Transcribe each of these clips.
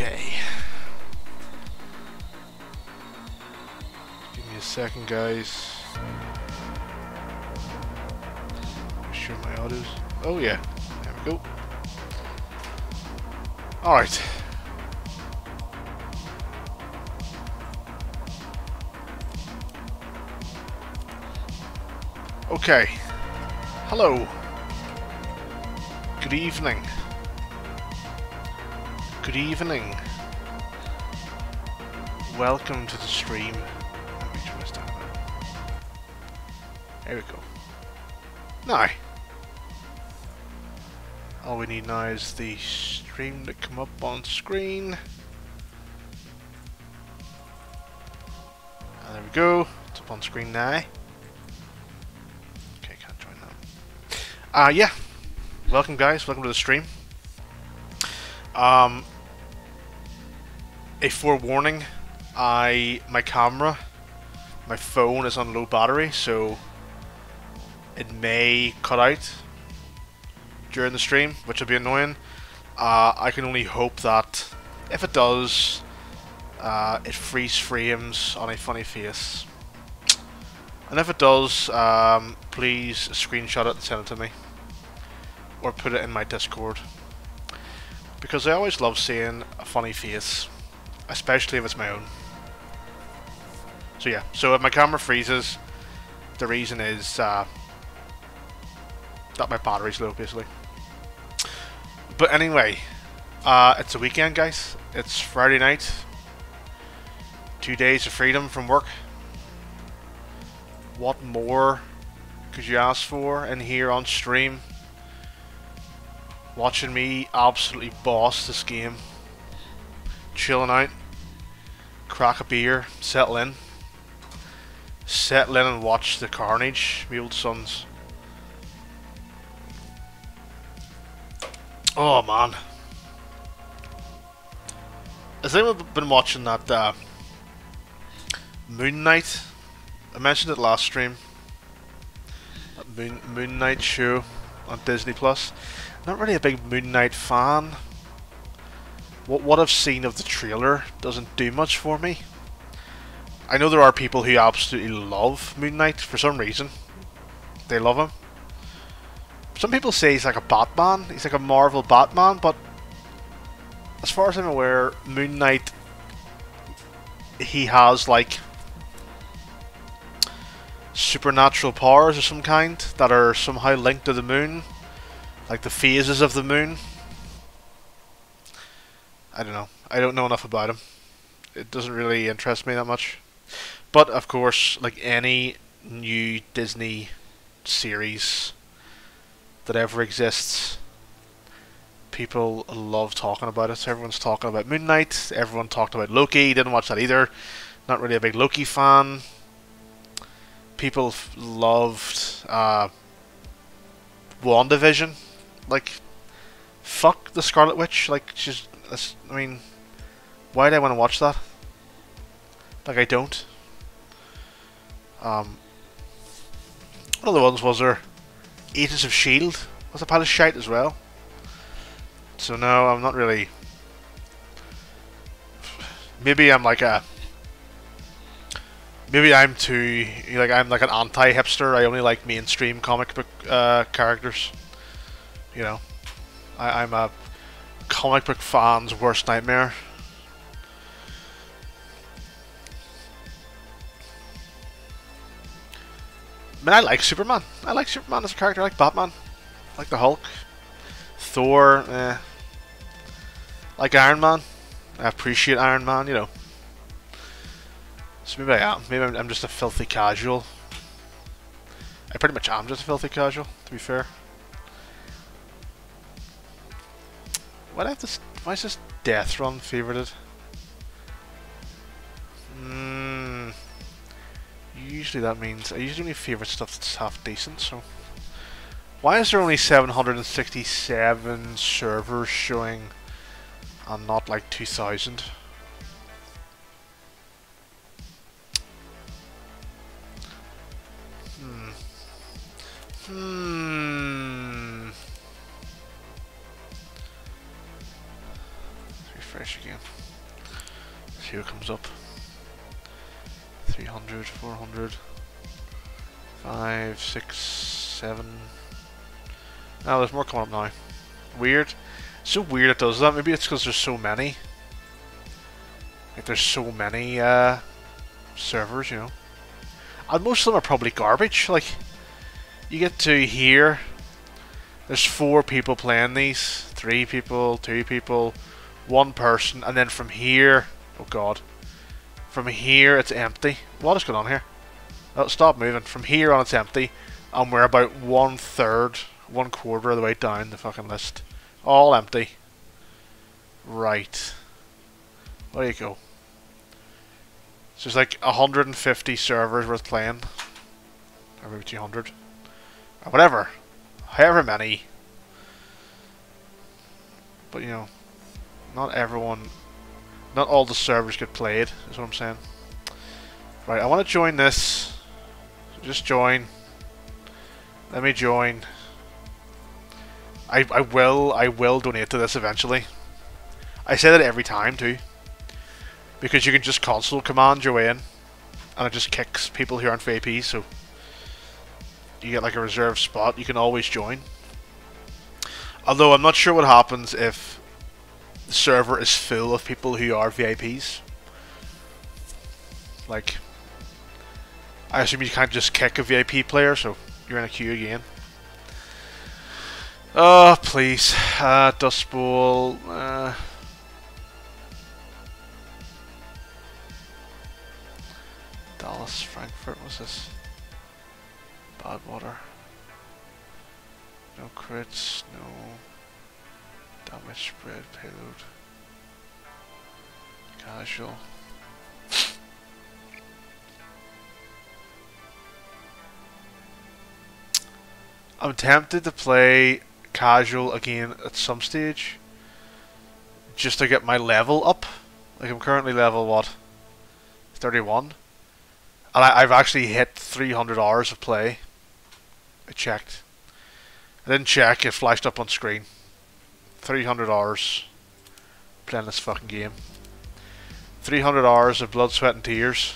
Okay. Give me a second, guys. Sure my autos. Oh yeah, there we go. All right. Okay. Hello. Good evening. Good evening. Welcome to the stream. Down. There we go. Now, all we need now is the stream to come up on screen. And there we go. It's up on screen now. Okay, can't join that. Uh, yeah. Welcome, guys. Welcome to the stream. Um, a forewarning, I my camera, my phone is on low battery, so it may cut out during the stream, which will be annoying. Uh, I can only hope that if it does, uh, it freeze frames on a funny face. And if it does, um, please screenshot it and send it to me. Or put it in my Discord. Because I always love seeing a funny face especially if it's my own. So yeah, so if my camera freezes, the reason is uh, that my battery's low, basically. But anyway, uh, it's a weekend, guys. It's Friday night. Two days of freedom from work. What more could you ask for in here on stream? Watching me absolutely boss this game chilling out, crack a beer, settle in, settle in and watch the carnage, my old sons. Oh man. Has anyone been watching that uh, Moon Knight? I mentioned it last stream. Moon, Moon Knight show on Disney Plus. Not really a big Moon Knight fan what, what I've seen of the trailer doesn't do much for me. I know there are people who absolutely love Moon Knight for some reason. They love him. Some people say he's like a Batman. He's like a Marvel Batman, but as far as I'm aware, Moon Knight he has like supernatural powers of some kind that are somehow linked to the moon, like the phases of the moon. I don't know. I don't know enough about him. It doesn't really interest me that much. But of course, like any new Disney series that ever exists, people love talking about it. Everyone's talking about Moon Knight. Everyone talked about Loki. Didn't watch that either. Not really a big Loki fan. People loved uh, WandaVision. Like, fuck the Scarlet Witch. Like, she's that's, I mean, why do I want to watch that? Like, I don't. Um, what other ones was there? Agents of S.H.I.E.L.D. was a pile of shite as well. So no, I'm not really... Maybe I'm like a... Maybe I'm too... Like, I'm like an anti-hipster. I only like mainstream comic book uh, characters. You know? I, I'm a comic book fans' worst nightmare. I mean, I like Superman. I like Superman as a character. I like Batman. I like the Hulk. Thor, eh. Like Iron Man. I appreciate Iron Man, you know. So maybe I am. Maybe I'm just a filthy casual. I pretty much am just a filthy casual, to be fair. Why have. Why is this Death Run favorited? Hmm... Usually that means... I usually only favourite stuff that's half decent, so... Why is there only 767 servers showing and not like 2000? Weird. so weird it does that. Maybe it's because there's so many. Like there's so many uh, servers, you know. And most of them are probably garbage. Like, you get to here, there's four people playing these. Three people, two people, one person, and then from here, oh god. From here, it's empty. What is going on here? Oh, stop moving. From here on, it's empty. And we're about one third, one quarter of the way down the fucking list. All empty. Right. There you go. So there's like 150 servers worth playing. Or maybe 200. Or whatever. However many. But you know, not everyone, not all the servers get played, is what I'm saying. Right, I want to join this. So just join. Let me join. I, I will I will donate to this eventually. I say that every time too. Because you can just console command your way in. And it just kicks people who aren't VIPs, so you get like a reserved spot, you can always join. Although I'm not sure what happens if the server is full of people who are VIPs. Like, I assume you can't just kick a VIP player, so you're in a queue again. Oh, please. Uh, Dustbowl. Uh, Dallas, Frankfurt, what's this? Badwater. No crits, no damage spread payload. Casual. I'm tempted to play casual again at some stage just to get my level up. Like I'm currently level what? 31. And I, have actually hit 300 hours of play. I checked. I didn't check, it flashed up on screen. 300 hours playing this fucking game. 300 hours of blood, sweat and tears.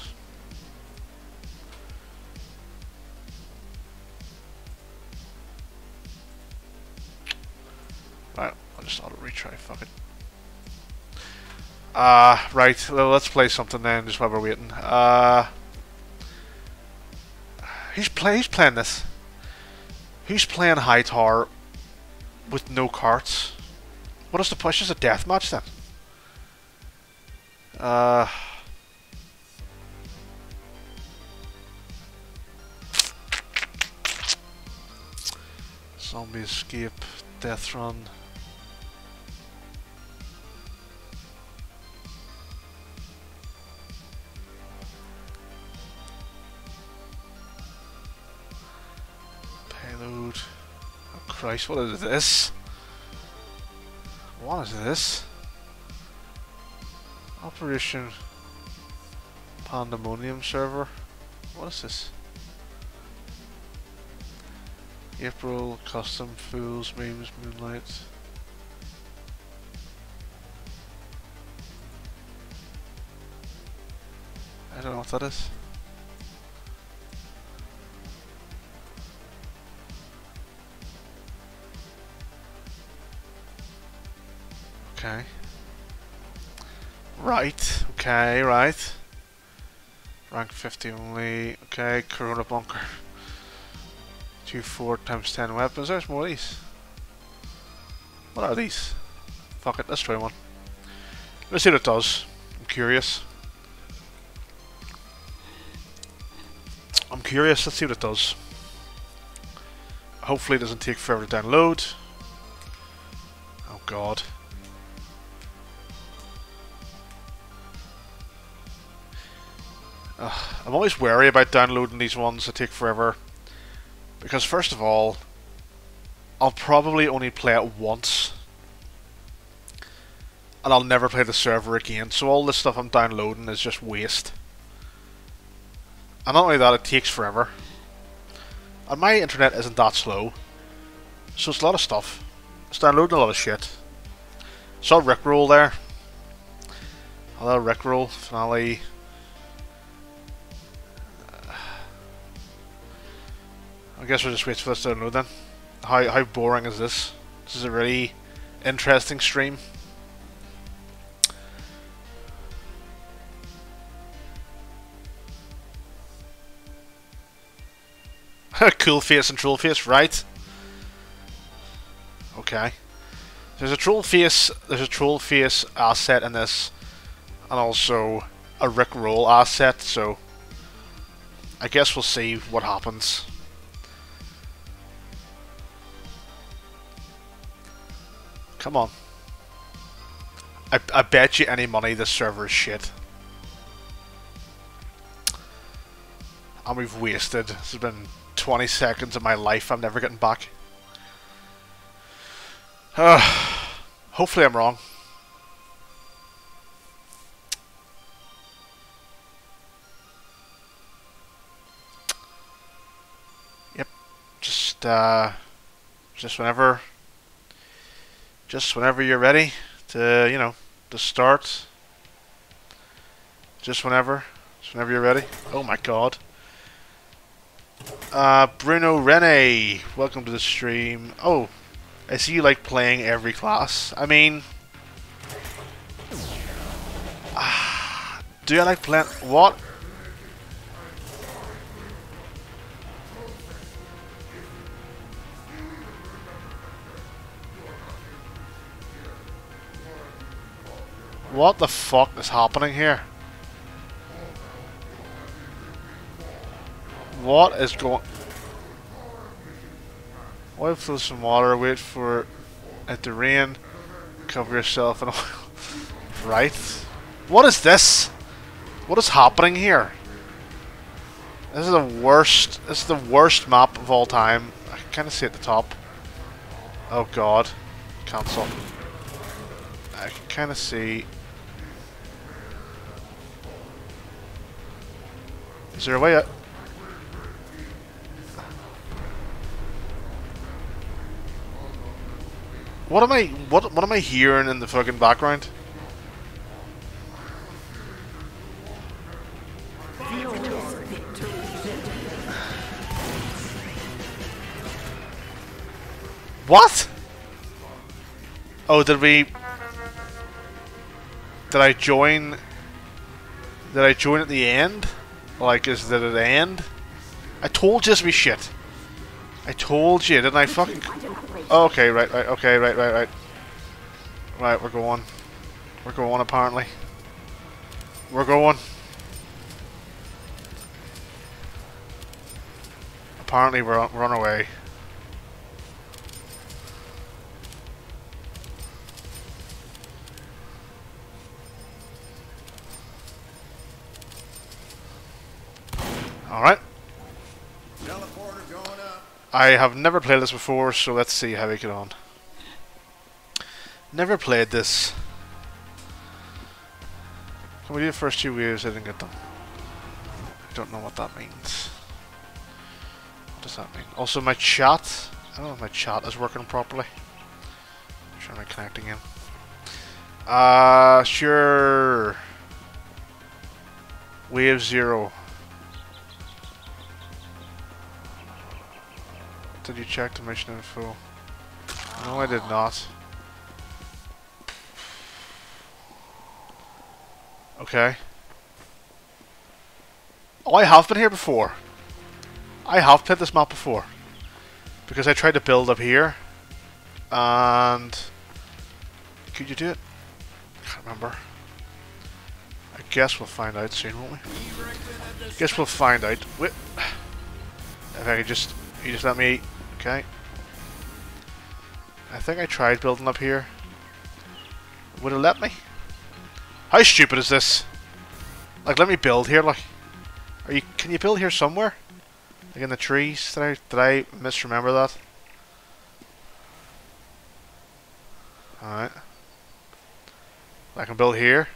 I'll just auto retry, fuck it. Uh, right, let's play something then, just while we're waiting. Uh, he's, play, playing this. He's playing Hightower with no carts. What is the push? Is a death match then? Uh. Zombie escape, death run. Christ, what is this? What is this? Operation Pandemonium server? What is this? April, custom, fools, memes, moonlight. I don't know what that is. Right. Okay, right. Rank 50 only. Okay, Corona Bunker. 2 4 times 10 weapons. There's more of these. What are these? Fuck it, let's try one. Let's see what it does. I'm curious. I'm curious, let's see what it does. Hopefully it doesn't take forever to download. Oh god. I'm always wary about downloading these ones that take forever. Because first of all, I'll probably only play it once. And I'll never play the server again. So all this stuff I'm downloading is just waste. And not only that, it takes forever. And my internet isn't that slow. So it's a lot of stuff. It's downloading a lot of shit. Saw Rickroll there. Hello, Rickroll finale. I guess we'll just wait for this to load then. How how boring is this? This is a really interesting stream. cool face and troll face, right? Okay. There's a troll face. There's a troll face asset in this, and also a Rick Roll asset. So I guess we'll see what happens. Come on. I, I bet you any money this server is shit. And we've wasted. This has been 20 seconds of my life I'm never getting back. Uh, hopefully I'm wrong. Yep. Just, uh, just whenever, just whenever you're ready to, you know, to start. Just whenever, just whenever you're ready. Oh my god. Uh, Bruno Rene, welcome to the stream. Oh, I see you like playing every class. I mean, uh, do I like playing what? What the fuck is happening here? What is going... Wipe through some water, wait for it to rain, cover yourself in oil. right? What is this? What is happening here? This is the worst, this is the worst map of all time. I can kind of see at the top. Oh god. Cancel. I can kind of see... Is there a way out? What am I what what am I hearing in the fucking background? What? Oh, did we... Did I join... Did I join at the end? Like, is that at the end? I told you this be shit. I told you, didn't I fucking... Oh, okay, right, right, okay, right, right, right. Right, we're going. We're going, apparently. We're going. Apparently we're on, we're on our way. Alright. I have never played this before, so let's see how we get on. Never played this. Can we do the first two waves? I didn't get them. I don't know what that means. What does that mean? Also, my chat. I don't know if my chat is working properly. I'm trying to connect again. Uh, sure. Wave zero. Did you check the mission info? No, I did not. Okay. Oh, I have been here before. I have played this map before. Because I tried to build up here. And... Could you do it? can't remember. I guess we'll find out soon, won't we? Guess we'll find out. Wait. If I could just... You just let me Okay. I think I tried building up here. Would it let me? How stupid is this? Like, let me build here, like. Are you, can you build here somewhere? Like in the trees? Did I, did I misremember that? Alright. I can build here.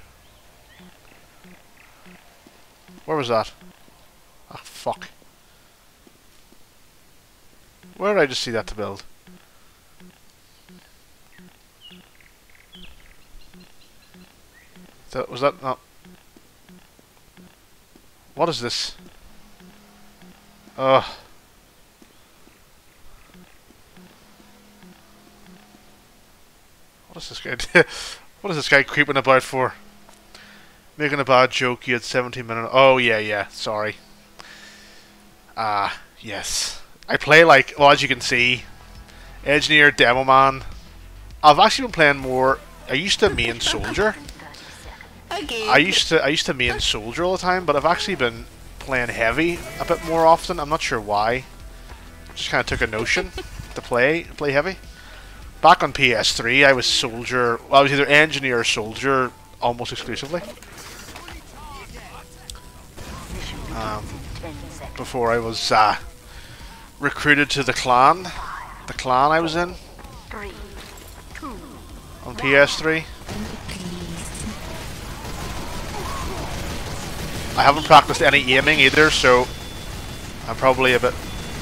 Where was that? Ah, oh, fuck. Where did I just see that to build? That, was that not... What is this? Ugh. What is this guy? what is this guy creeping about for? Making a bad joke. You had 17 minutes. Oh yeah, yeah. Sorry. Ah, yes. I play like well as you can see, engineer, demo man. I've actually been playing more. I used to main soldier. I used to I used to main soldier all the time, but I've actually been playing heavy a bit more often. I'm not sure why. Just kind of took a notion to play play heavy. Back on PS3, I was soldier. Well, I was either engineer or soldier almost exclusively. Um, before I was uh, recruited to the clan, the clan I was in on PS3. I haven't practiced any aiming either, so I'm probably a bit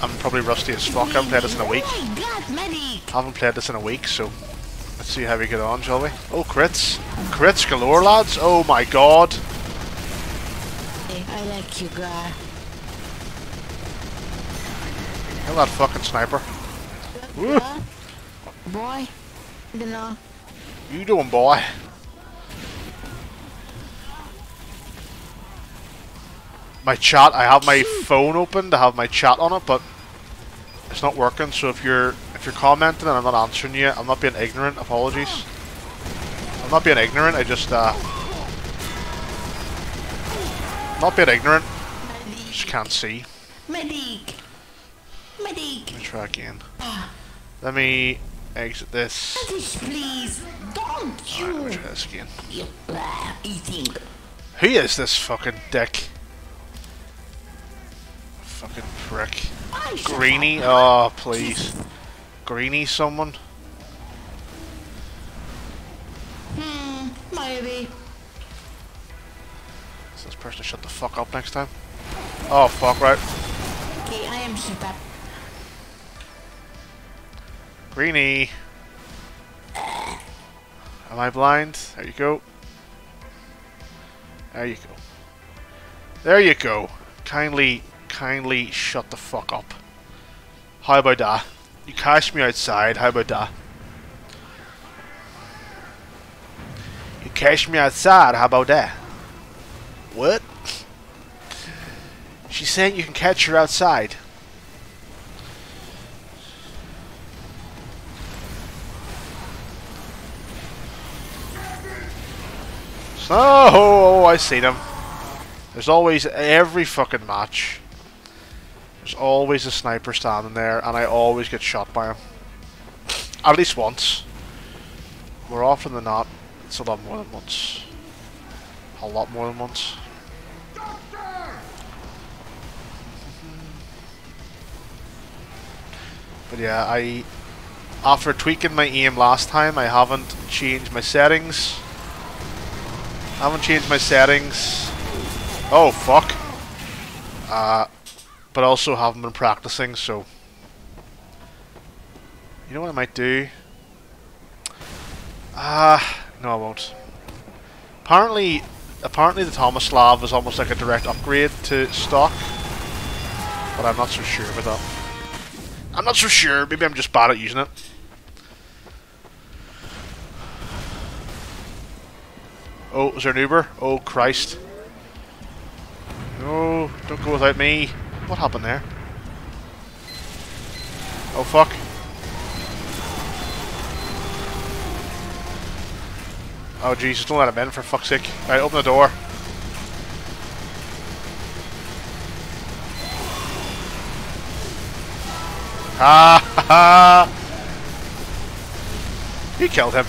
I'm probably rusty as fuck. I haven't played this in a week. I haven't played this in a week, so let's see how we get on, shall we? Oh, crits. Crits galore, lads. Oh my god. I like you, guy. Kill that fucking sniper. Woo. Boy, you know. You doing, boy? my chat, I have my phone open to have my chat on it, but it's not working. So if you're if you're commenting and I'm not answering you, I'm not being ignorant. Apologies. I'm not being ignorant. I just uh, not being ignorant. Just can't see. Medic. Medic. Let me try again. Let me exit this. please. Don't you? Right, let me try this again. Eating. Who is this fucking dick? Fucking prick. Greeny? Oh, please. Greeny, someone? Hmm, maybe. Is this person shut the fuck up next time? Oh, fuck, right. Okay, I am shut up. Greeny. Am I blind? There you go. There you go. There you go. Kindly kindly shut the fuck up. How about that? You catch me outside, how about that? You catch me outside, how about that? What? She's saying you can catch her outside. Oh, I see them. There's always every fucking match. There's always a sniper standing there, and I always get shot by him. At least once. More often than not, it's a lot more than once. A lot more than once. But yeah, I... After tweaking my aim last time, I haven't changed my settings. I haven't changed my settings. Oh, fuck. Uh, but also haven't been practicing, so... You know what I might do? Ah, uh, no I won't. Apparently, apparently the Tomislav is almost like a direct upgrade to stock, but I'm not so sure about that. I'm not so sure, maybe I'm just bad at using it. Oh, is there an Uber? Oh, Christ. No, don't go without me. What happened there? Oh fuck. Oh Jesus, don't let him in for fuck's sake. Right, open the door. Ha ha ha! He killed him.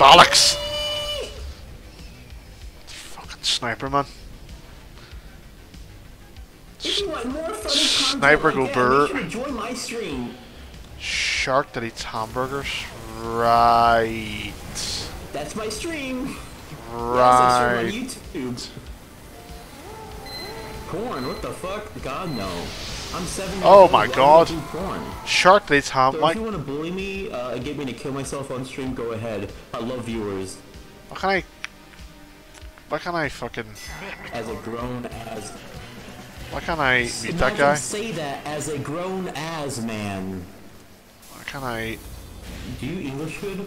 Bollocks! Fucking sniper, man. Sniper go burr. Shark that eats hamburgers. Right. That's my stream. Right. Porn, what the fuck? God no. I'm seven Oh my God. Shark Dates Ham. So if you want to bully me uh, and get me to kill myself on stream, go ahead. I love viewers. why can I? Why can't I fucking? As a grown as. Why can't I meet that guy? say that as a grown as man. Why can't I? Do you English good?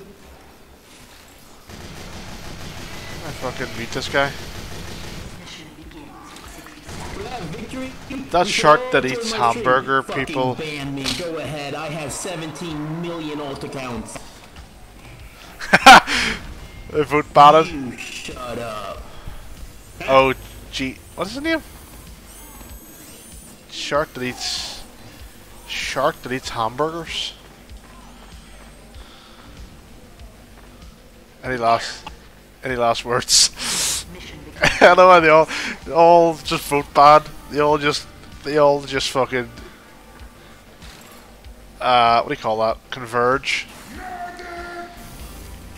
I fucking meet this guy? That victory, That you shark that eats join my stream. hamburger people- ban me. Go ahead. I have 17 million alt accounts. I vote ballot. Shut up. Oh, gee, what is his name? Shark that eats. Shark that eats hamburgers. Any last? Any last words? I know they all, they all just vote bad. They all just, they all just fucking. Uh, what do you call that? Converge.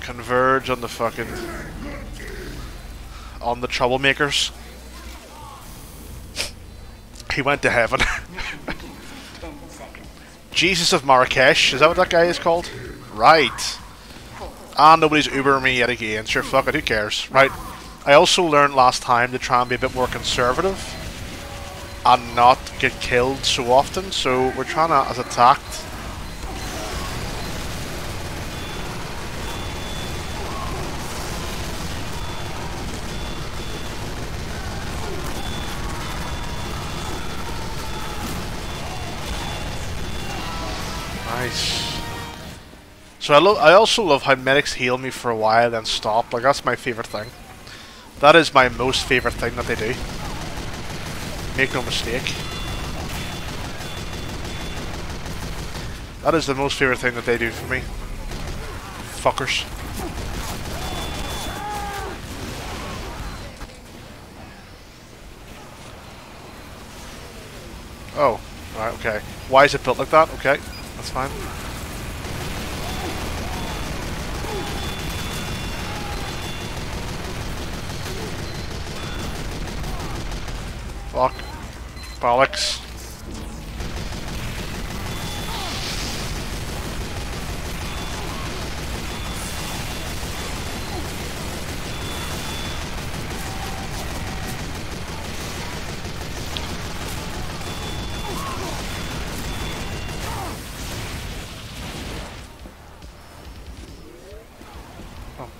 Converge on the fucking on the troublemakers. He went to heaven. Jesus of Marrakesh, is that what that guy is called? Right. And nobody's Uber me yet again. Sure, fuck it, who cares? Right. I also learned last time to try and be a bit more conservative and not get killed so often, so we're trying to, as attacked. Nice. So I. I also love how medics heal me for a while then stop. Like that's my favorite thing. That is my most favorite thing that they do. Make no mistake. That is the most favorite thing that they do for me. Fuckers. Oh, right, okay. Why is it built like that? Okay, that's fine. Bollocks.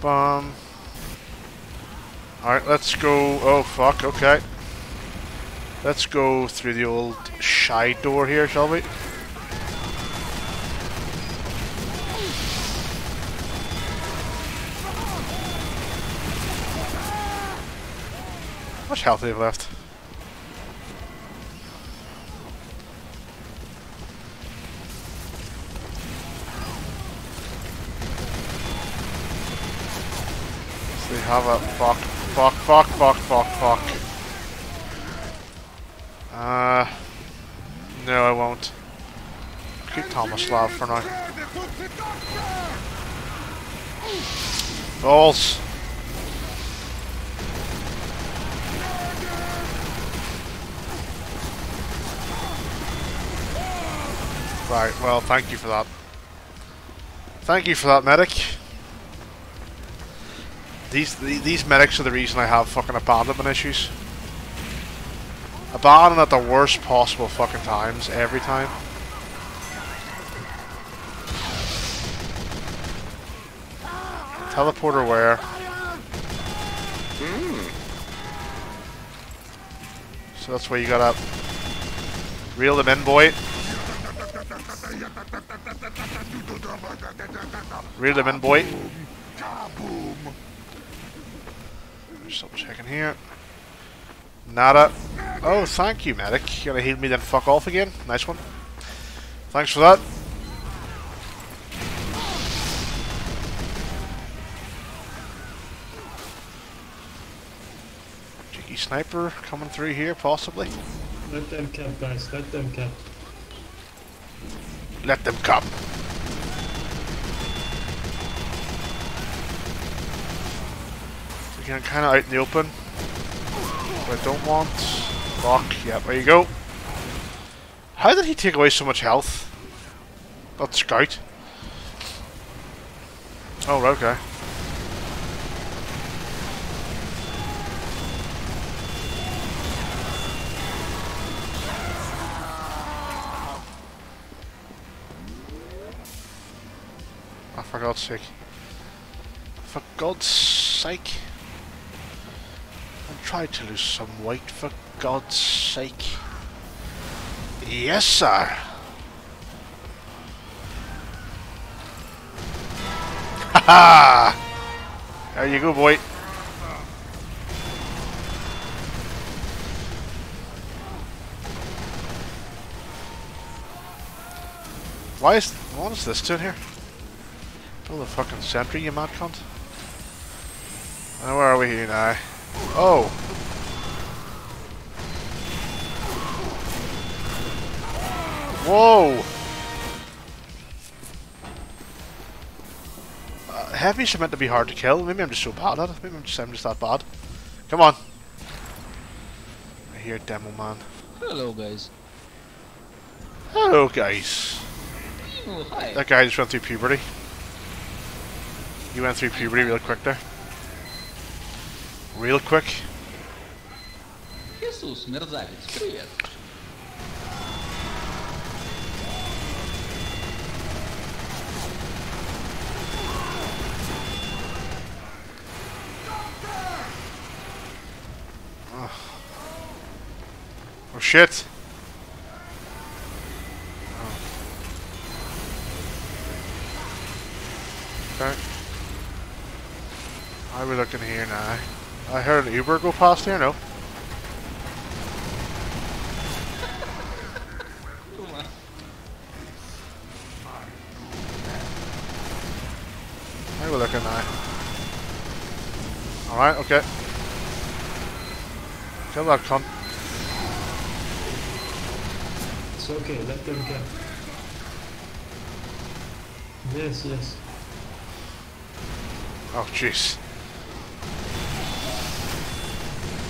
Bum. Alright, let's go. Oh, fuck, okay. Let's go through the old shy door here, shall we? How much health do they have left? They have a fuck, fuck, fuck, fuck. Tomislav for now. Balls. Right, well, thank you for that. Thank you for that, medic. These these medics are the reason I have fucking abandonment issues. Abandon at the worst possible fucking times every time. Teleporter where? Hmm. So that's where you gotta reel them in, boy. Reel them in, boy. Just double checking here. Nada. Oh, thank you, medic. You gonna heal me then fuck off again? Nice one. Thanks for that. Sniper coming through here, possibly. Let them cap, guys. Let them cap. Let them come. Again, kind of out in the open. What I don't want. Fuck. Yep, there you go. How did he take away so much health? That scout. Oh, okay. God's sake. For God's sake. And try to lose some weight, for God's sake. Yes, sir. Ha ha! There you go, boy. Why is what is this doing here? Oh, the fucking sentry, you mad cunt. Now where are we here now? Oh! Whoa! Uh, heavies are meant to be hard to kill. Maybe I'm just so bad at it. Maybe I'm just, I'm just that bad. Come on! I hear Demo Man. Hello, guys. Hello, guys. Oh, hi. That guy just went through puberty. You went through puberty real quick there. Real quick. Jesus, мерзавец, привет. Oh shit. I heard an Uber go past here, no? Are we looking now? Alright, okay. Kill that cunt. It's okay, let them cap. Yes, yes. Oh, jeez.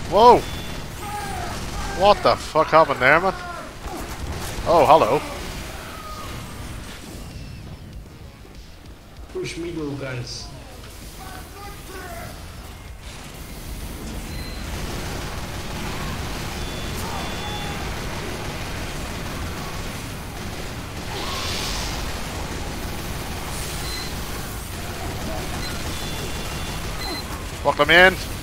Whoa! What the fuck happened there, man? Oh, hello. Push middle, guys. Fuck them in.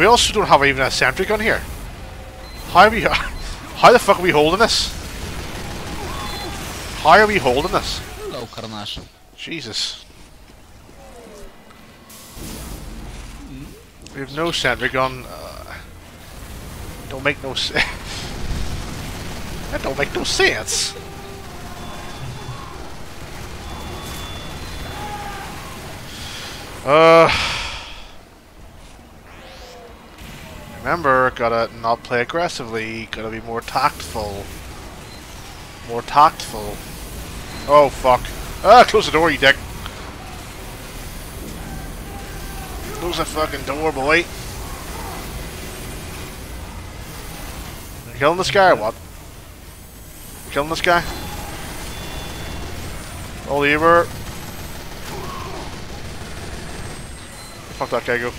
We also don't have even a sentry gun here. How are we... How the fuck are we holding this? How are we holding this? Hello, Carnage. Jesus. We have no sentry gun. Uh, don't make no sense. that don't make no sense. Uh. Remember, gotta not play aggressively. Gotta be more tactful. More tactful. Oh fuck. Ah, close the door, you dick. Close the fucking door, boy. Killing this guy what? Killing this guy? Uber. Fuck that guy go.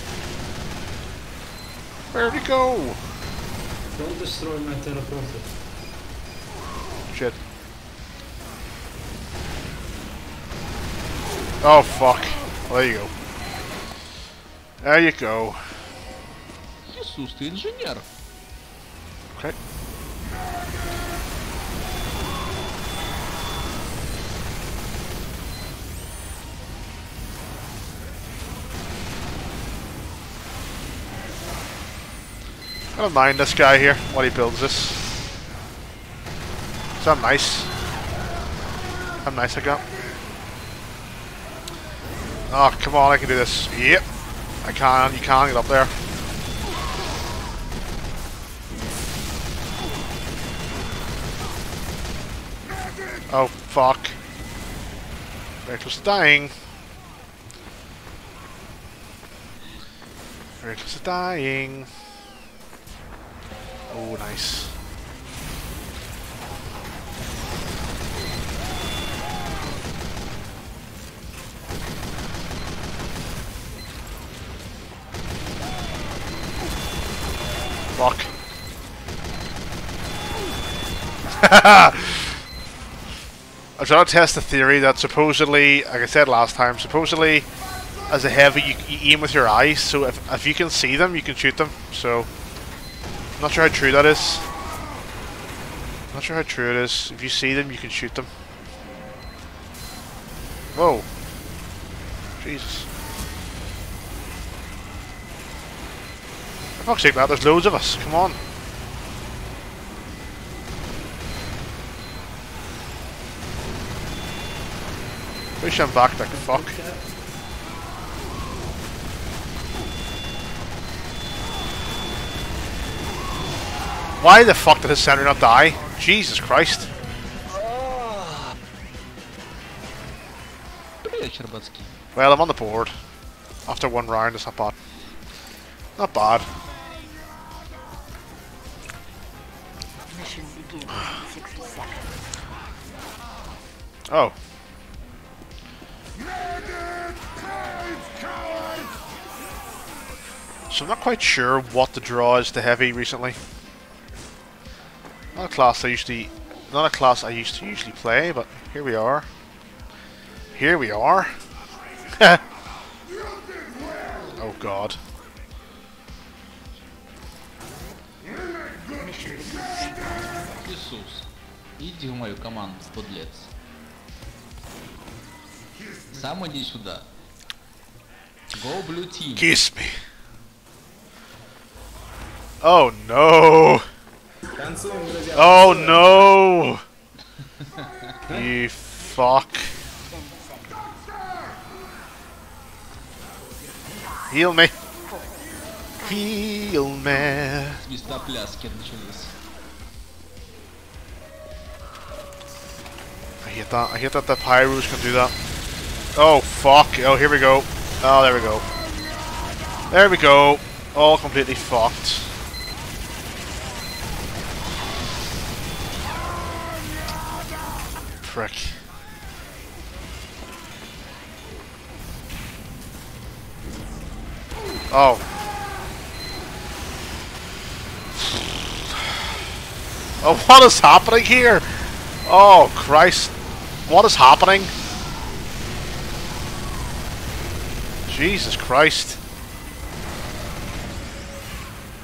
Where'd go? Don't destroy my teleporter. Shit. Oh fuck. There you go. There you go. Jesus, the engineer. Okay. I don't mind this guy here while he builds this. So I'm nice. I'm nice I got. Oh, come on, I can do this. Yep. I can't, you can't get up there. Oh, fuck. Close dying. Close dying. Oh, nice. Fuck. I'm trying to test the theory that supposedly, like I said last time, supposedly as a heavy you, you aim with your eyes, so if, if you can see them, you can shoot them. So, not sure how true that is. Not sure how true it is. If you see them, you can shoot them. Whoa. Jesus. For fuck's sake, Matt, there's loads of us. Come on. Wish I'm back like fuck. Why the fuck did his center not die? Jesus Christ. Well, I'm on the board. After one round, it's not bad. Not bad. Mission begins in 60 seconds. Oh. So I'm not quite sure what the draw is to heavy recently. Not a class I usually, not a class I used to usually play, but here we are. Here we are. oh God. Иисус, иди в мою команду, подлец. Сам иди сюда. Go Blue Team. Kiss me. Oh no. Oh no! you fuck. Heal me! Heal me! I hate that. I hate that the Pyros can do that. Oh, fuck. Oh, here we go. Oh, there we go. There we go. All completely fucked. Prick. Oh. Oh, what is happening here? Oh, Christ. What is happening? Jesus Christ.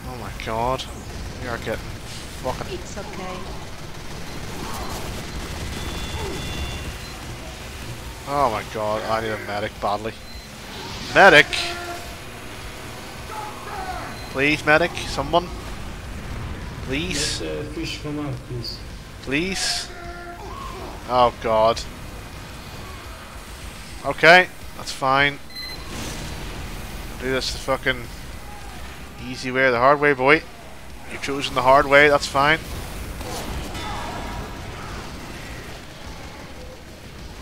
Oh my god. We are getting fucking... It's okay. Oh my god, I need a medic badly. Medic! Please, medic, someone. Please, the uh, fish come out, please. please. Oh god. Okay, that's fine. Do this the fucking easy way or the hard way, boy. You've chosen the hard way, that's fine.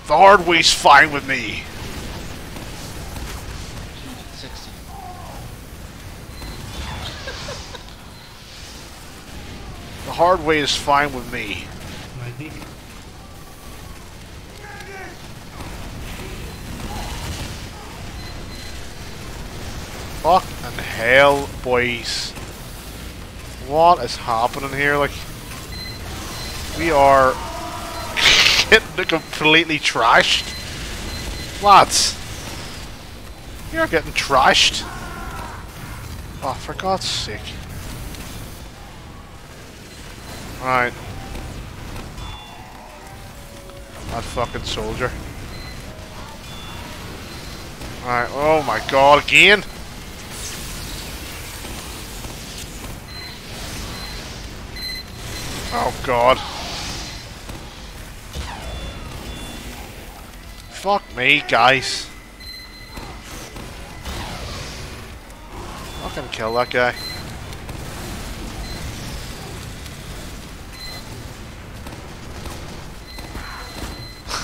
The hard way's fine with me. the hard way is fine with me. I think. Hell, boys. What is happening here? Like, we are getting completely trashed. Lads, You're getting trashed. Oh, for God's sake. Right. That fucking soldier. Alright, oh my god, again? Oh god. Fuck me, guys. Fucking kill that guy.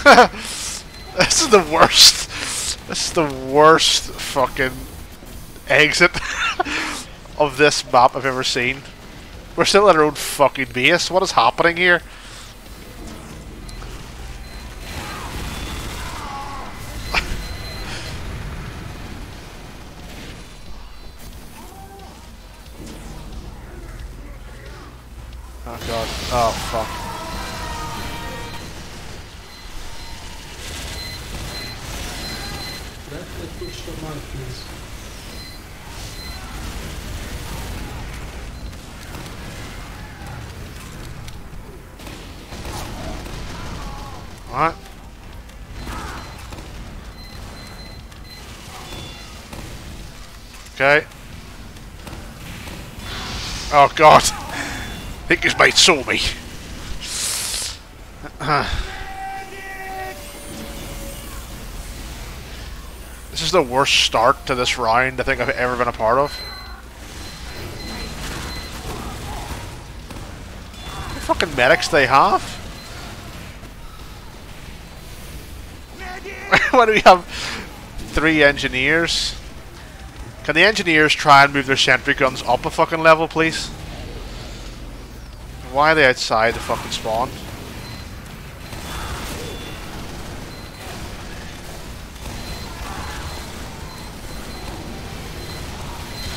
this is the worst. This is the worst fucking exit. of this map I've ever seen. We're still at our own fucking base. What is happening here? Oh god. I think his mate saw me. This is the worst start to this round I think I've ever been a part of. Fucking medics they have? Why do we have three engineers? Can the engineers try and move their sentry guns up a fucking level, please? Why are they outside the fucking spawn?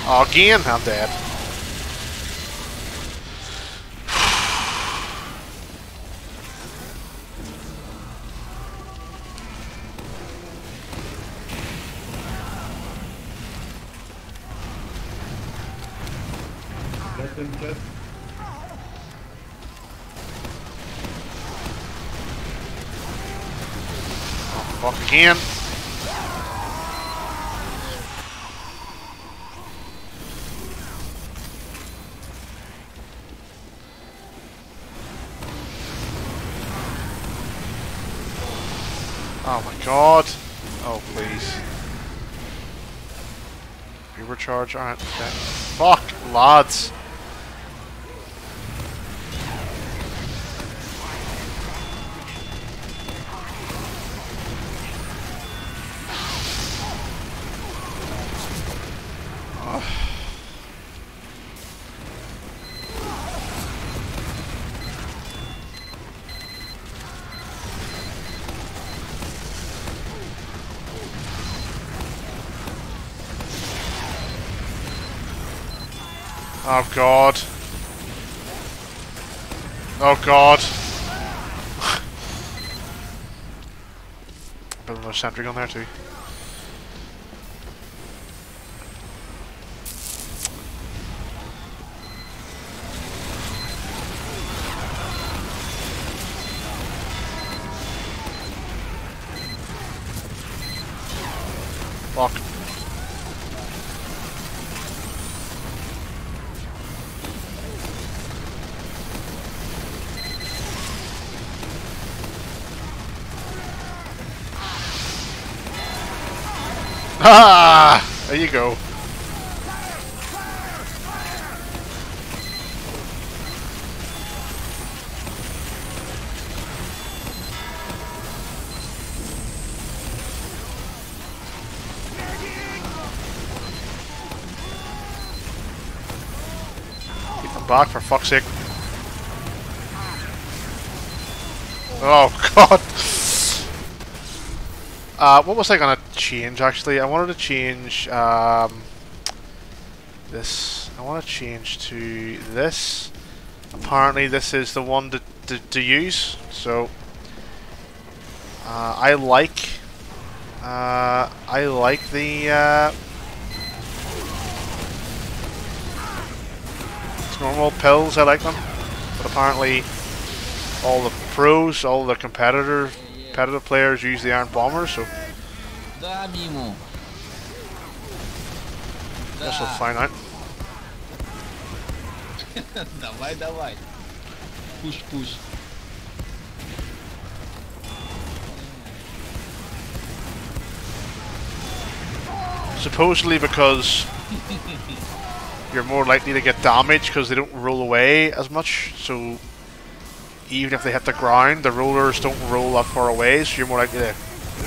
Oh, again, I'm dead. Again. Oh my god. Oh please. Overcharge, alright, okay. Fuck, lads. God. Oh god. Of a sentry on there too. There you go. Back for fuck's sake. Oh god. Uh, what was I gonna change actually? I wanted to change um, this. I want to change to this. Apparently, this is the one to, to, to use. So uh, I like uh, I like the uh, normal pills. I like them, but apparently all the pros, all the competitors competitive players use the iron bomber, so Да, мимо. guess we'll Да. find out. давай, давай. Пуш, пуш. Supposedly because you're more likely to get damage because they don't roll away as much, so even if they hit the ground, the rollers don't roll that far away, so you're more likely to...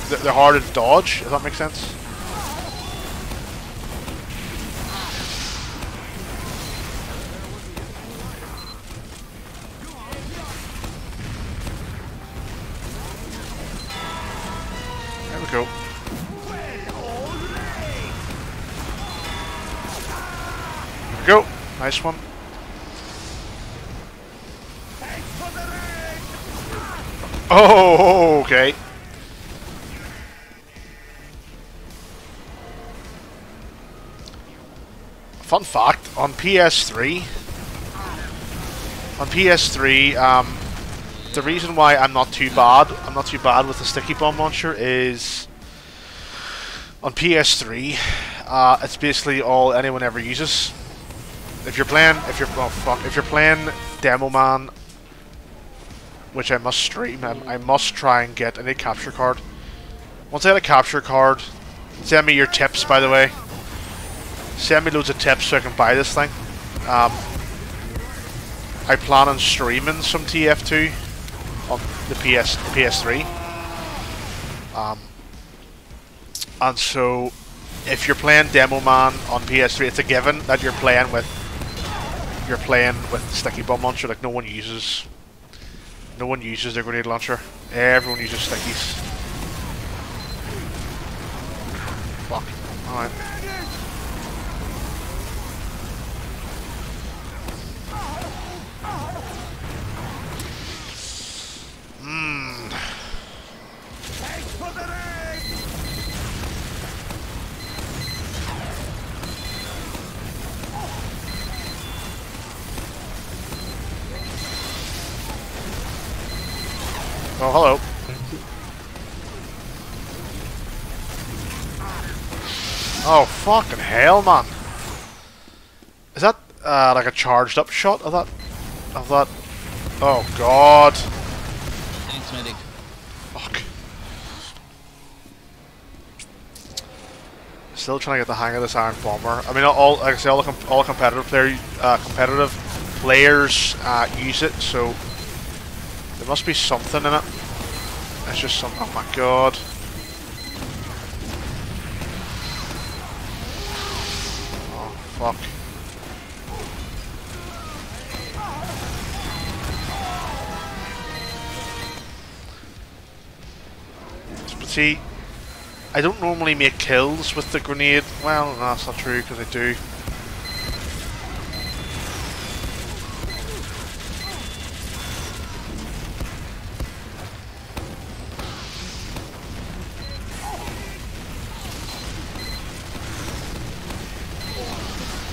they're harder to dodge, if that makes sense. There we go. Go. Nice one. Fun fact, on PS3, on PS3, um, the reason why I'm not too bad, I'm not too bad with the sticky bomb launcher is on PS3, uh, it's basically all anyone ever uses. If you're playing, if you're, oh fuck, if you're playing Demo Man, which I must stream, I, I must try and get a capture card. Once I get a capture card, send me your tips, by the way. Send me loads of tips so I can buy this thing. Um, I plan on streaming some TF2 on the PS PS3. Um, and so, if you're playing Demo Man on PS3, it's a given that you're playing with you're playing with sticky bomb launcher. Like no one uses no one uses their grenade launcher. Everyone uses stickies. Fuck. Alright. Fucking hell, man. Is that, uh, like a charged up shot of that? Of that? Oh, God. Thanks, medic. Fuck. Still trying to get the hang of this Iron Bomber. I mean, all like I say, all the all competitive player, uh, competitive players uh, use it, so there must be something in it. It's just some. Oh my god. Fuck. But see, I don't normally make kills with the grenade. Well, no, that's not true because I do.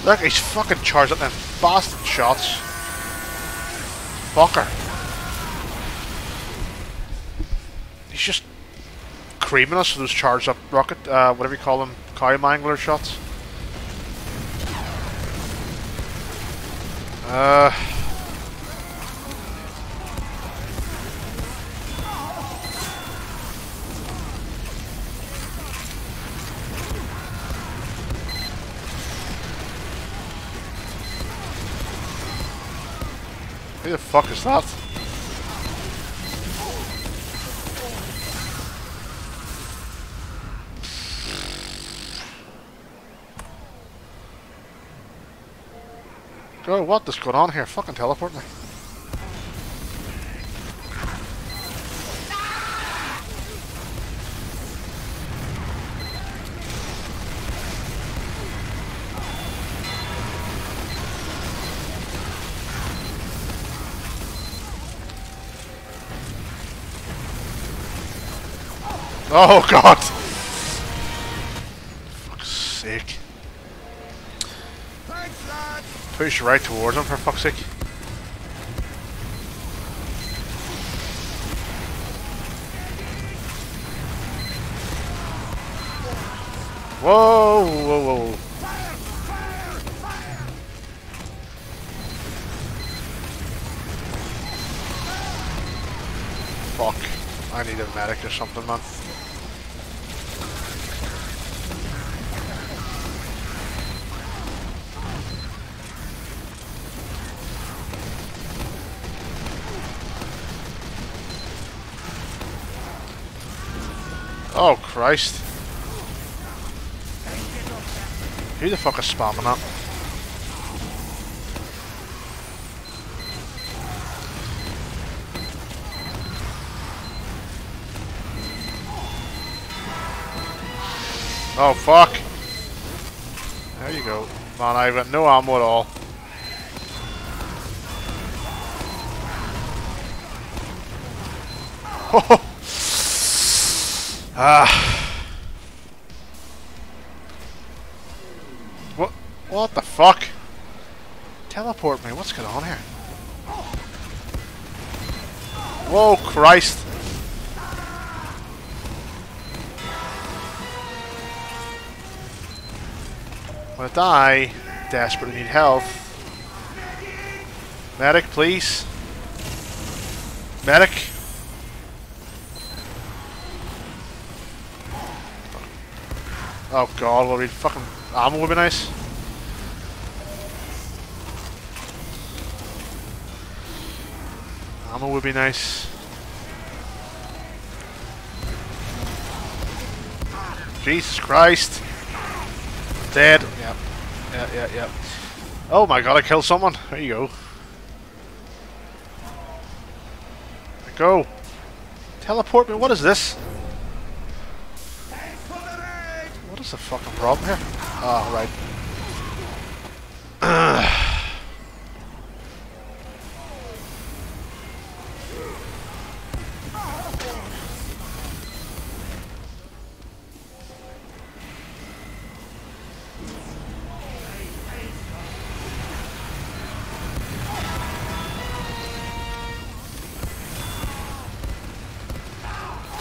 Look, he's fucking charged up them bastard shots. Fucker. He's just creaming us with those charged up rocket, uh, whatever you call them, cow mangler shots. Uh. Who the fuck is that? Oh, what is going on here? Fucking teleport me. Oh god! Fuck's sake. Push right towards him for fuck's sake. Whoa, whoa, whoa. Fuck. I need a medic or something, man. Who the fuck is spamming that? Oh, fuck. There you go. Man, I've got no ammo at all. Christ. Gonna die. Desperately need health. Medic, please. Medic. Oh god, well, we fucking armor would be nice. Armor would be nice. Jesus Christ. Dead. Yep. Yeah, yeah, yeah. Oh my god, I killed someone. There you go. Go. Teleport me. What is this? What is the fucking problem here? Oh, right.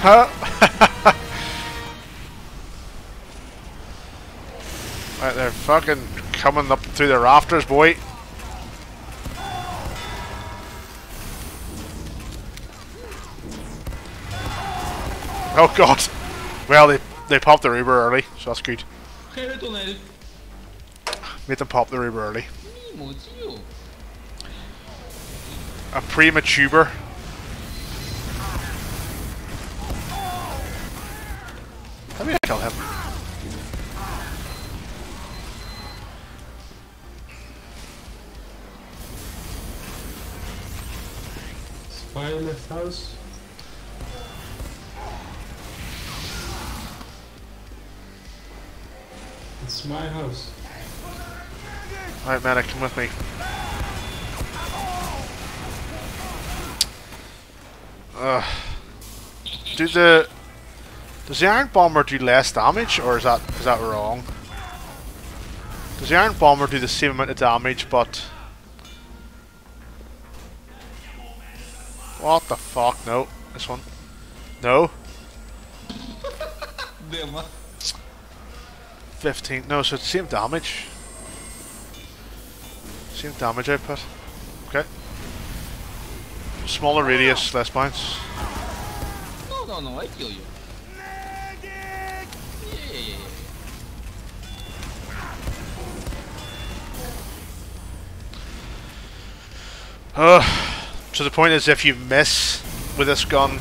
Huh? right, they're fucking coming up through the rafters, boy. Oh god. Well, they they popped the Uber early, so that's good. Made them pop the Uber early. A premature. House. It's my house. Alright, medic, come with me. Ugh. Do the does the iron bomber do less damage, or is that is that wrong? Does the iron bomber do the same amount of damage, but 15. No, so it's same damage. Same damage output. Okay. Smaller radius, less bounce. No, no, no, I kill you. Yeah, yeah, yeah. Uh, so the point is if you miss with this gun,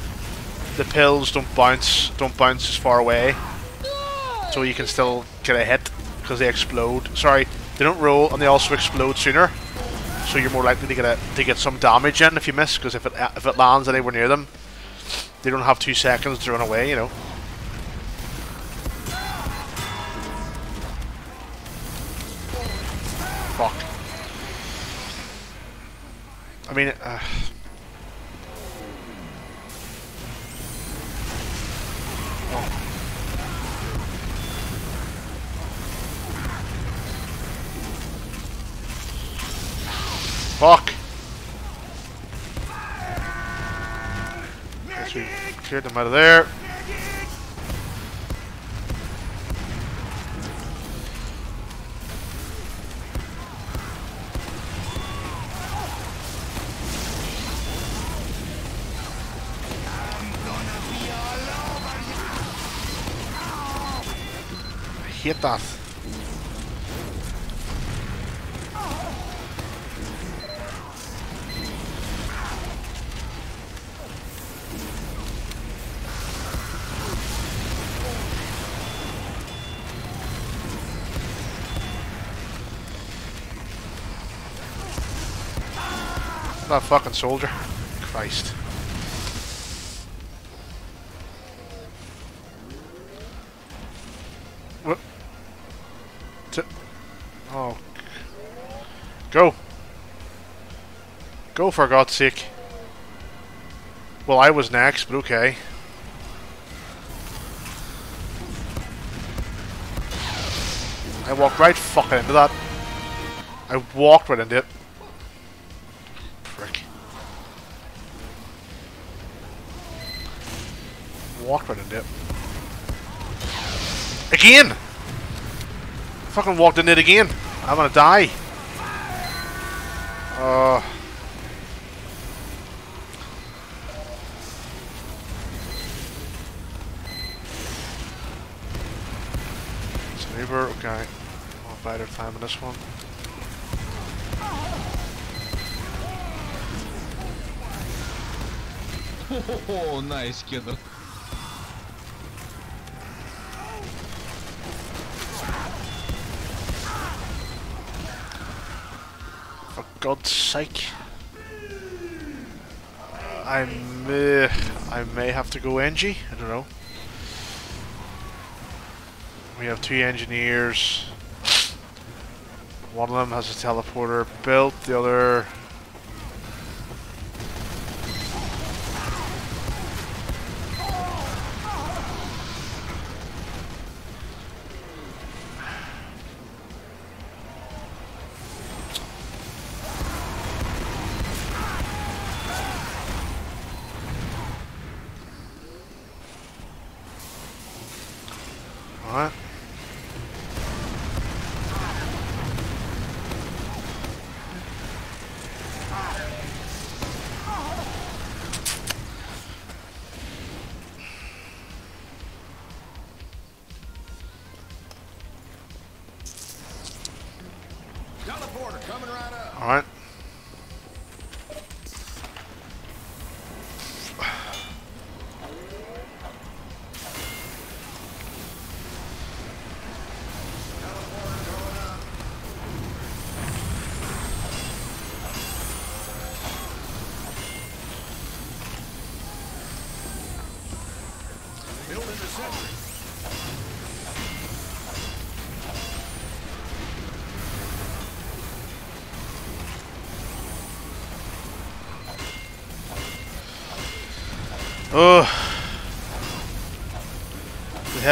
the pills don't bounce, don't bounce as far away so you can still get a hit because they explode. Sorry, they don't roll and they also explode sooner, so you're more likely to get a, to get some damage in if you miss. Because if it if it lands anywhere near them, they don't have two seconds to run away. You know. Fuck. I mean, uh, cleared them out of there. I hate that. Fucking soldier. Christ. What? T Oh. Go. Go for God's sake. Well, I was next, but okay. I walked right fucking into that. I walked right into it. Walked right into it. Again! Fucking walked into it again. I'm gonna die. Uh. Saber, okay. I'll bide our time on this one. Oh, nice kiddo. God's sake. I may, I may have to go Engie. I don't know. We have two engineers. One of them has a teleporter built. The other.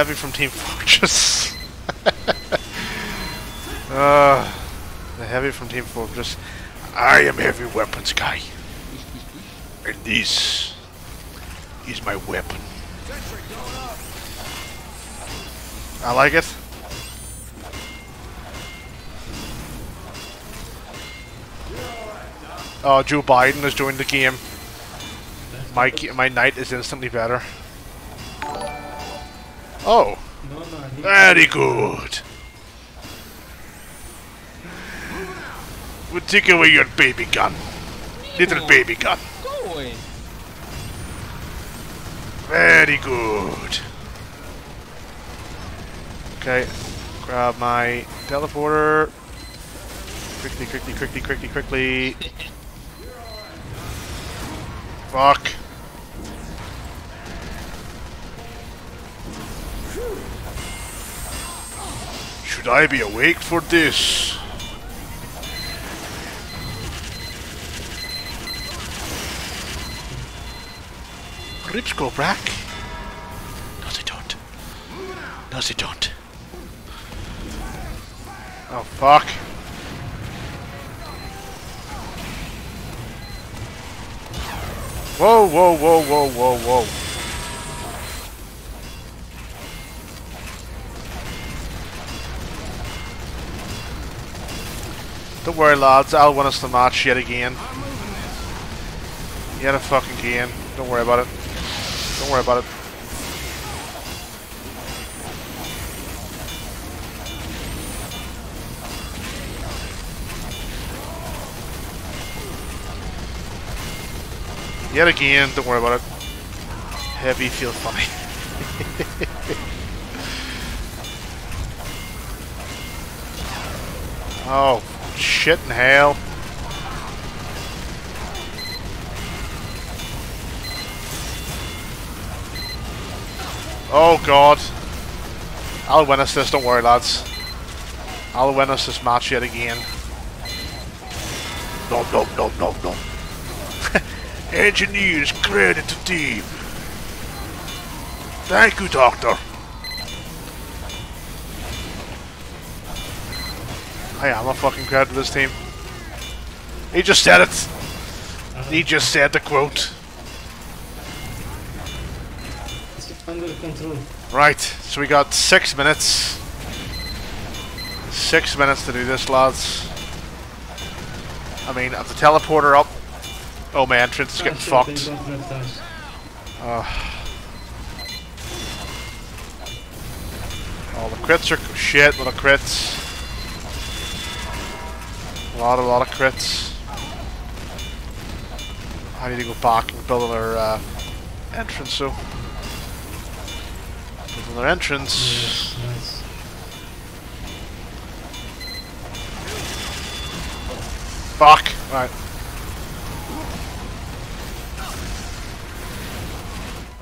Heavy from Team Fortress. uh, the heavy from Team Fortress. I am heavy weapons guy. And this is my weapon. I like it. Oh, Joe Biden has joined the game. My my knight is instantly better. Oh, No, no, very good. We'll take away your baby gun. Little baby gun. Go away. Very good. Okay, grab my teleporter. Quickly, quickly, quickly, quickly, quickly. Fuck. Should I be awake for this? Ribs go back. No, they don't. No, they don't. Oh, fuck. Whoa, whoa, whoa, whoa, whoa, whoa. Don't worry, lads. I'll win us the match yet again. Yet a fucking again. Don't worry about it. Don't worry about it. Yet again, don't worry about it. Heavy feel funny. oh, shit in hell. Oh god. I'll win us this, don't worry lads. I'll win us this match yet again. No, no, no, no, no. Engineers credit to team. Thank you, Doctor. I am a fucking credit to this team. He just said it. He uh-huh. just said the quote. Under control. Right, so we got six minutes. Six minutes to do this, lads. I mean, if the teleporter up. Oh, my entrance is getting fucked. red. All the crits are shit, little crits. A lot, a lot of crits. I need to go back and build another uh, entrance, so. Build another entrance. Nice. Fuck! Right.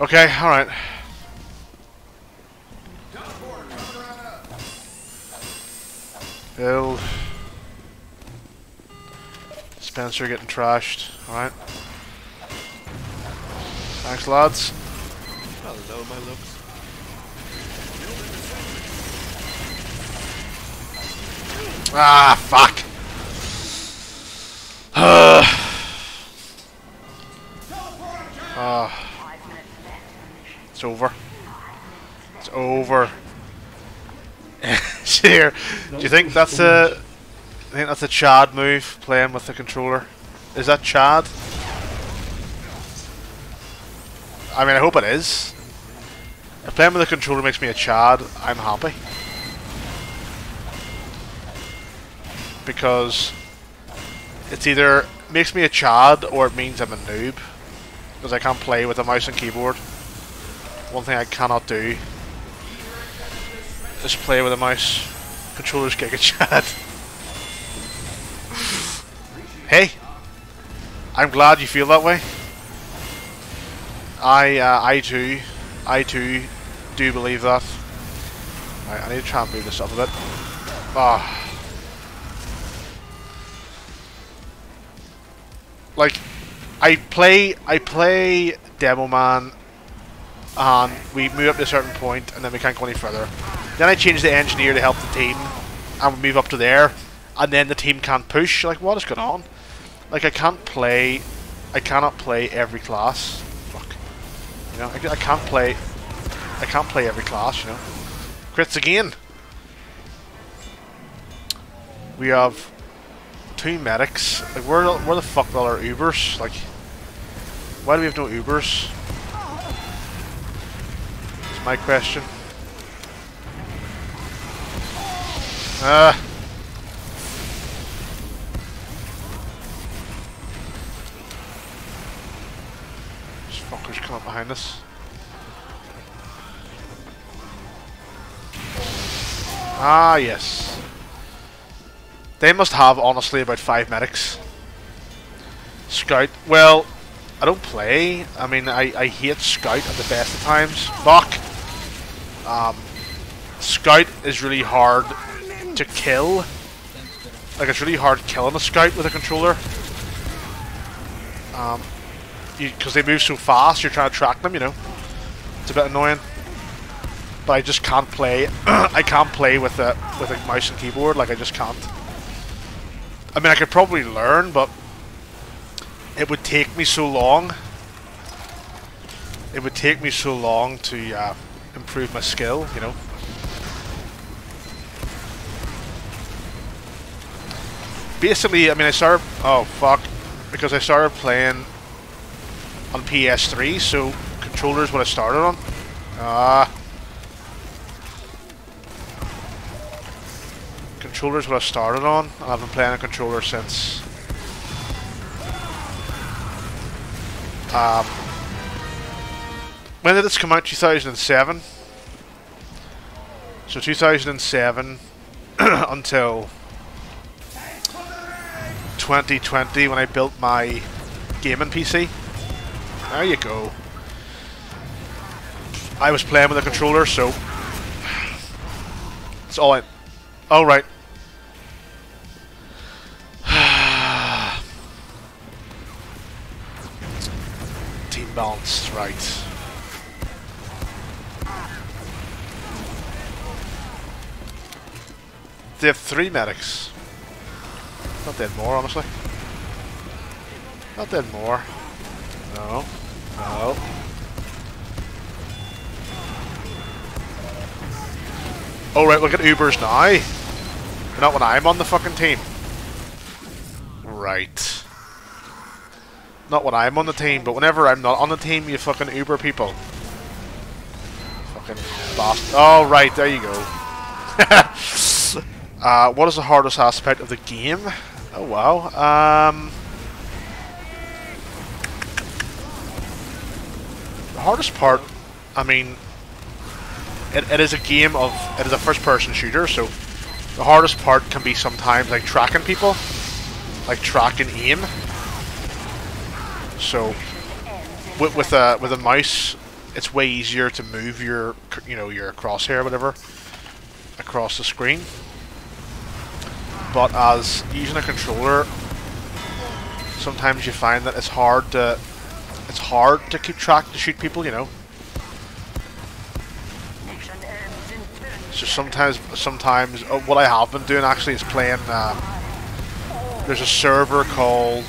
Okay, alright. Bill. Spencer getting trashed. Alright. Thanks, lads. Hello, my looks. Ah, fuck. Ah. It's over. It's over. Here, do you think that's a? I think that's a Chad move, playing with the controller. Is that Chad? I mean, I hope it is. If playing with the controller makes me a Chad, I'm happy. because it's either makes me a Chad or it means I'm a noob because I can't play with a mouse and keyboard. One thing I cannot do is play with a mouse. Controllers a Chad. hey, I'm glad you feel that way. I uh, I too, I too do believe that. Right, I need to try and move this up a bit. Ah. like I play I play Demo Man and we move up to a certain point and then we can't go any further. Then I change the engineer to help the team and we move up to there and then the team can't push. Like what is going on? Like I can't play I cannot play every class. Fuck. You know, I, I can't play I can't play every class, you know. Crits again. We have two medics. Like where the, where the fuck are our Ubers? Like why do we have no Ubers? That's my question. Ah. These fuckers come up behind us. Ah, yes. They must have, honestly, about five medics. Scout. Well, I don't play. I mean, I, I hate Scout at the best of times. Fuck! Um, Scout is really hard to kill. Like, it's really hard killing a Scout with a controller. Um, because they move so fast, you're trying to track them, you know. It's a bit annoying. But I just can't play. I can't play with a with a mouse and keyboard. Like I just can't. I mean, I could probably learn, but it would take me so long. It would take me so long to uh, improve my skill, you know. Basically, I mean, I started. Oh fuck! Because I started playing on PS3, so controllers what I started on. Ah. Controller's what I started on, I've been playing a controller since. Um, when did this come out? 2007. So 2007 until 2020 when I built my gaming PC. There you go. I was playing with a controller, so... It's all I... Alright. Team balance, right. They have three medics. Not that more, honestly. Not that more. No. No. Oh right, look at Ubers now. Not when I'm on the fucking team. Right. Not when I'm on the team, but whenever I'm not on the team, you fucking Uber people. Fucking bastard. Oh, right, there you go. uh, what is the hardest aspect of the game? Oh, wow. Um, the hardest part, I mean, it, it is a game of, it is a first person shooter, so the hardest part can be sometimes like tracking people, like track and aim. So with, with a with a mouse, it's way easier to move your you know your crosshair whatever across the screen. But as using a controller, sometimes you find that it's hard to it's hard to keep track to shoot people. You know. So sometimes, sometimes uh, what I have been doing actually is playing. Um, there's a server called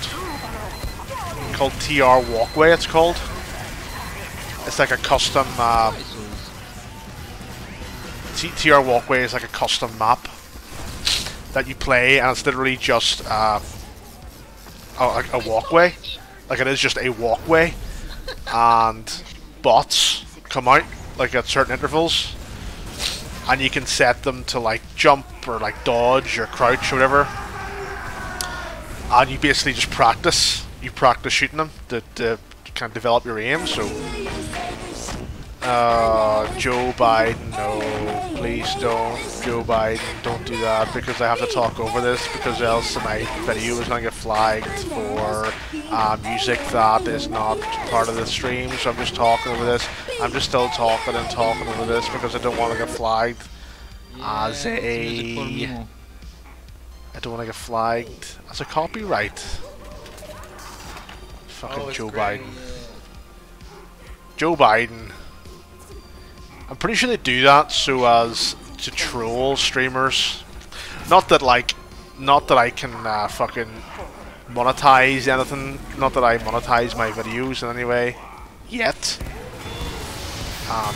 called TR Walkway. It's called. It's like a custom. Um, T- TR Walkway is like a custom map that you play, and it's literally just uh, a, a walkway. Like it is just a walkway, and bots come out like at certain intervals. And you can set them to like jump or like dodge or crouch or whatever. And you basically just practice. You practice shooting them to, to kind of develop your aim. So uh, Joe Biden no please don't. Joe Biden don't do that because I have to talk over this because else my video is going to get flagged for uh, music that is not part of the stream. So I'm just talking over this. I'm just still talking and talking over this because I don't want to get flagged as a I don't want to get flagged as a copyright. Fucking Oh, Joe great. Biden. Joe Biden I'm pretty sure they do that so as to troll streamers. Not that like, not that I can uh, fucking monetize anything. Not that I monetize my videos in any way yet. Um,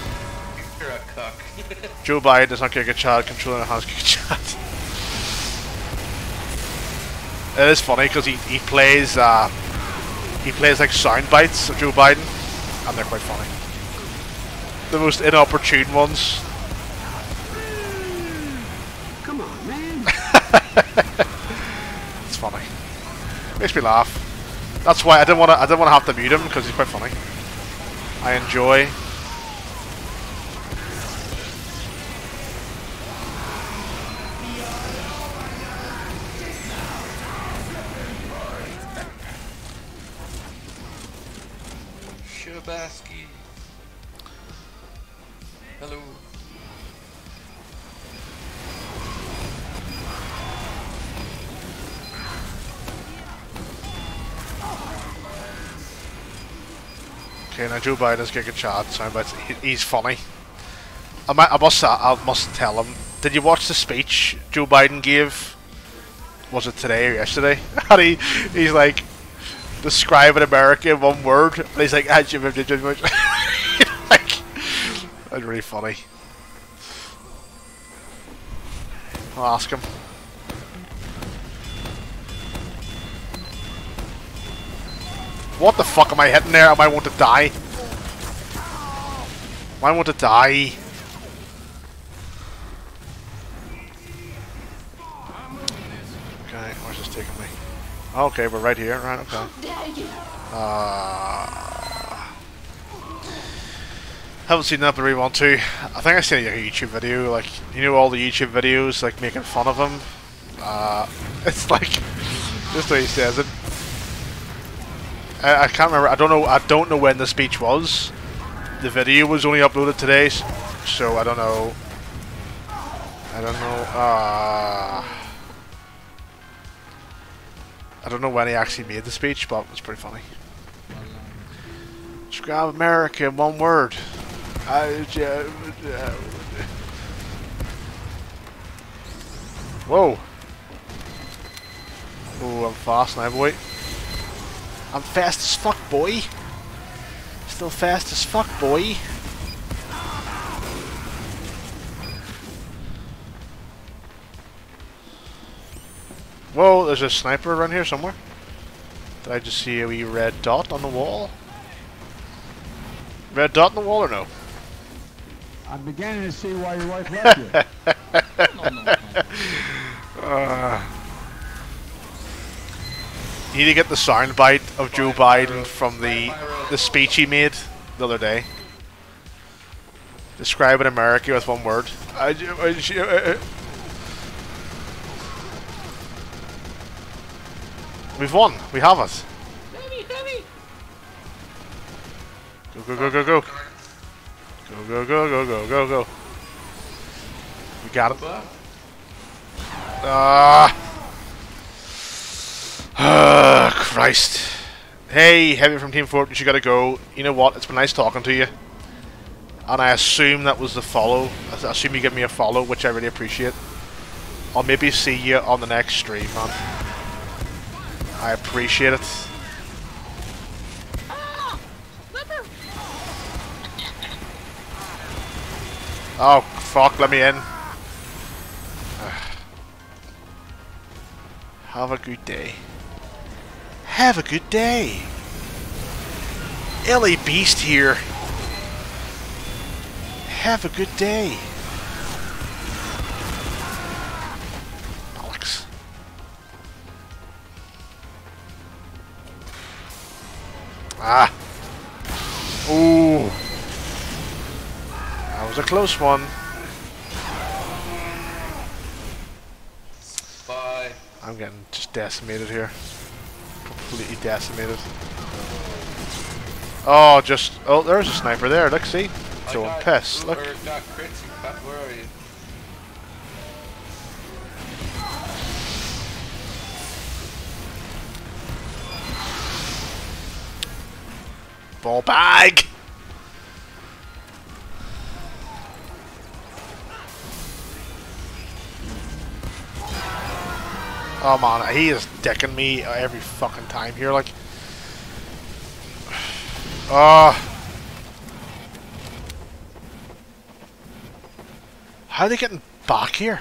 You're a cuck. Joe Biden does not get a chat. Controlling has good chat. It is funny because he, he plays uh, he plays like sound bites of Joe Biden, and they're quite funny. The most inopportune ones. Come on, man. It's funny. Makes me laugh. That's why I didn't want to. I didn't want to have to mute him because he's quite funny. I enjoy. Shabaski. Okay, now Joe Biden's getting. Sound bites. He, he's funny. I, might, I must. I must tell him. Did you watch the speech Joe Biden gave? Was it today or yesterday? and he, he's like describing America in one word. And he's like, "Ah, Jim, Jim, Jim, Jim." like, that's really funny. I'll ask him. What the fuck am I hitting there? Am I want to die? Am I want to die? Okay, where's this taking me? Okay, we're right here. Right, okay. Uh, haven't seen that, but really want to. I think I seen a YouTube video, like you know all the YouTube videos, like making fun of him. Uh, it's like just the way he says it. I, I can't remember. I don't know. I don't know when the speech was. The video was only uploaded today, so I don't know. I don't know. Uh, I don't know when he actually made the speech, but it's pretty funny. Describe America in one word. I, j- uh, uh, uh. Whoa. Oh, I'm fast now, boy. I'm fast as fuck, boy. Still fast as fuck, boy. Whoa, there's a sniper around here somewhere. Did I just see a wee red dot on the wall? Red dot on the wall or no? I'm beginning to see why your wife left you. No, no, no. Uh, you need to get the soundbite of Joe Biden from the the speech he made the other day. Describing America with one word. I ju- I ju- uh, uh. We've won. We have it. Go go go go go. Go go go go go go go. We got it. Ah. Ah, Christ. Hey, Heavy from Team Fortress, you gotta go. You know what? It's been nice talking to you. And I assume that was the follow. I assume you give me a follow, which I really appreciate. I'll maybe see you on the next stream, man. I appreciate it. Oh, fuck, let me in. Have a good day. Have a good day. LA Beast here. Have a good day. Alex. Ah. Ooh. That was a close one. Bye. I'm getting just decimated here. Completely decimated. Oh, just... Oh, there's a sniper there. Look, see? Throwing I got piss. blue- Look. or got Oh man, he is decking me every fucking time here, like. Ah. How are they getting back here?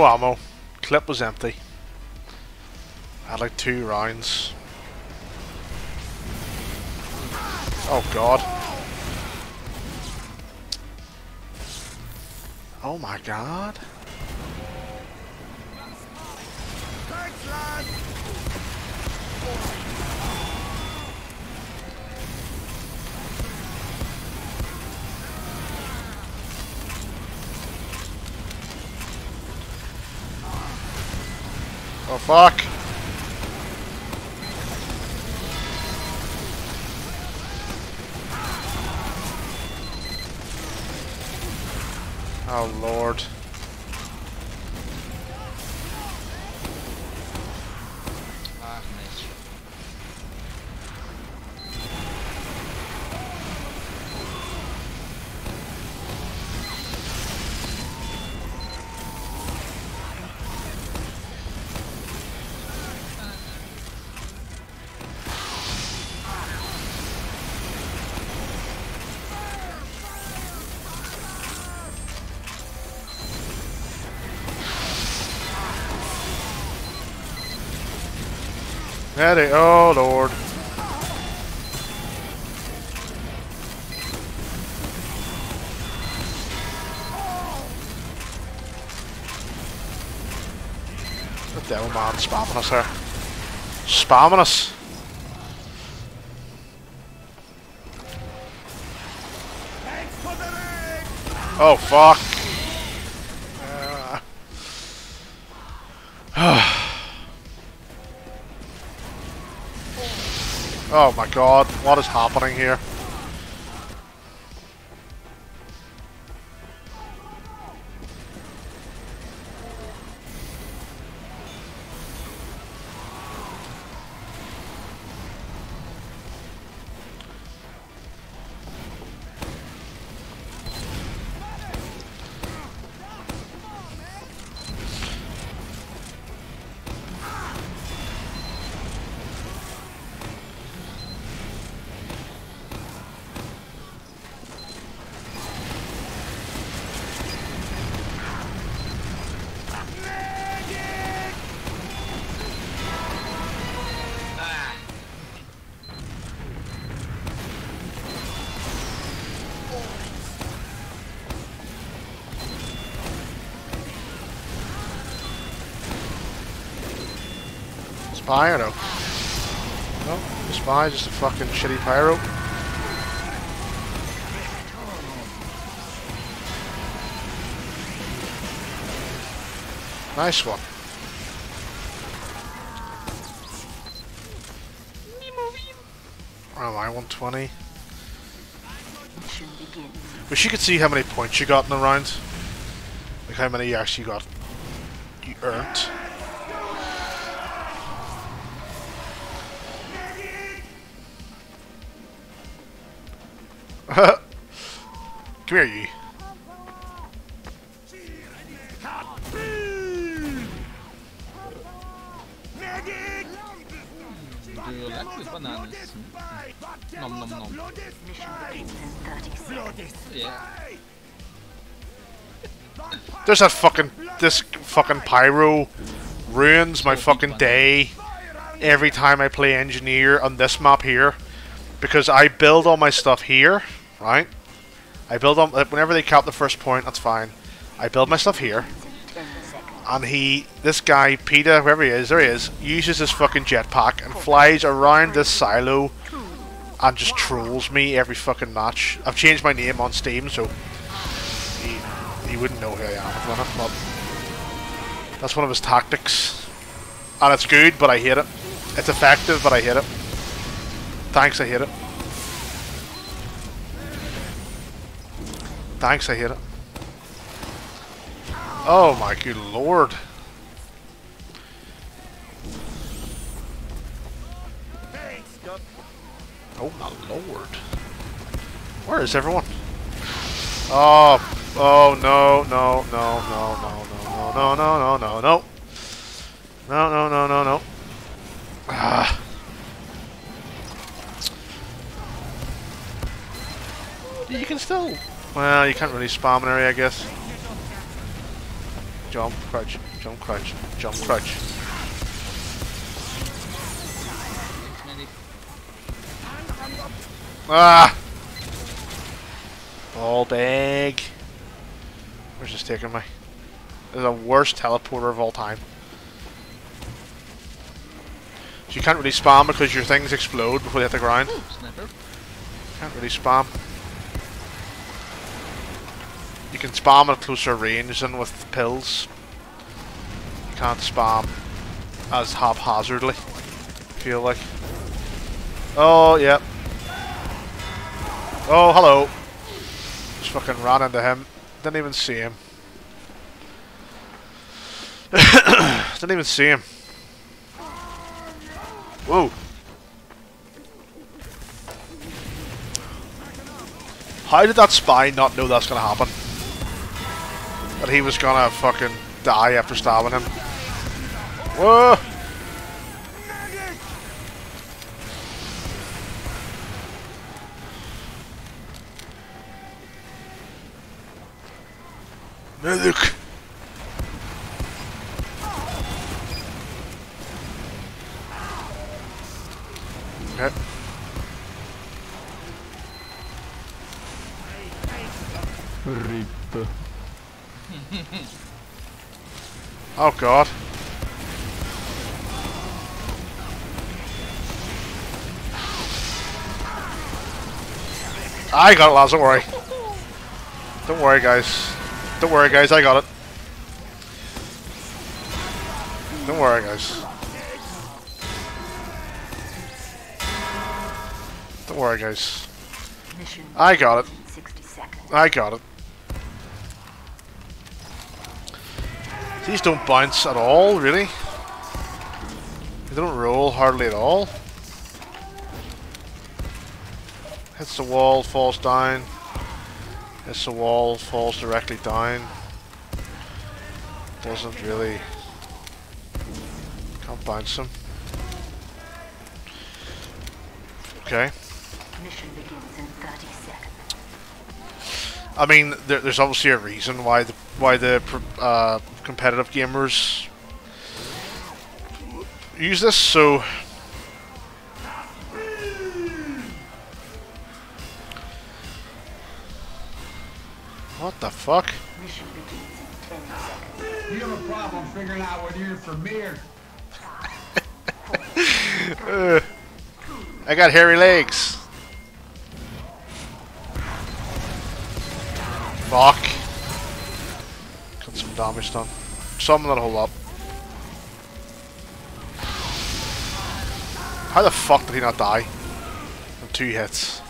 No ammo. Clip was empty. I had like two rounds. Oh god. Oh my god. Ready? Oh lord. The devil man spamming us here. Spamming us. Oh fuck. Oh my god, what is happening here? Or no? The spy just a fucking shitty pyro. Nice one. Am I? 120. Mission begins. Wish you could see how many points you got in the round. Like how many you actually got. You earned. There's that fucking this fucking pyro ruins my fucking day every time I play engineer on this map here because I build all my stuff here, right? I build on whenever they cap the first point, that's fine. I build my stuff here, and he, this guy, Peter, whoever he is, there he is, uses his fucking jetpack and flies around this silo and just trolls me every fucking match. I've changed my name on Steam, so he wouldn't know who I am but that's one of his tactics. And it's good, but I hate it. It's effective, but I hate it. Thanks, I hate it. Thanks, I hate it. Oh my good lord. Oh my lord. Where is everyone? Oh, oh no, no, no, no, no, no, no, no, no, no, no. No, no, no, no, no. Ah. You can still... Well, you can't really spam an area, I guess. Jump, crouch, jump, crouch, jump, crouch. Ah! Ball bag. Where's this taking me? Is the worst teleporter of all time. So you can't really spam because your things explode before they hit the ground. Sniper. Can't really spam. You can spam at closer range than with pills. You can't spam as haphazardly. I feel like. Oh, yeah. Oh, hello. Just fucking ran into him. Didn't even see him. Didn't even see him. Whoa. How did that spy not know that's gonna happen? That he was gonna fucking die after stabbing him. Whoa! Medic! Okay. Rip. Oh god. I got it, lads, don't worry. Don't worry, guys. Don't worry, guys, I got it. Don't worry, guys. Don't worry, guys. I got it. 60 seconds. I got it. These don't bounce at all, really. They don't roll hardly at all. Hits the wall, falls down. Hits the wall, falls directly down. Doesn't really... Can't bounce them. Okay. Mission begins in 30 seconds. I mean, there, there's obviously a reason why the why the uh, competitive gamers use this. So, what the fuck? Mission begins in 10 seconds. You have a problem figuring out whether you're me Uh, I got hairy legs. Fuck. Got some damage done. Some a whole lot. How the fuck did he not die? In two hits.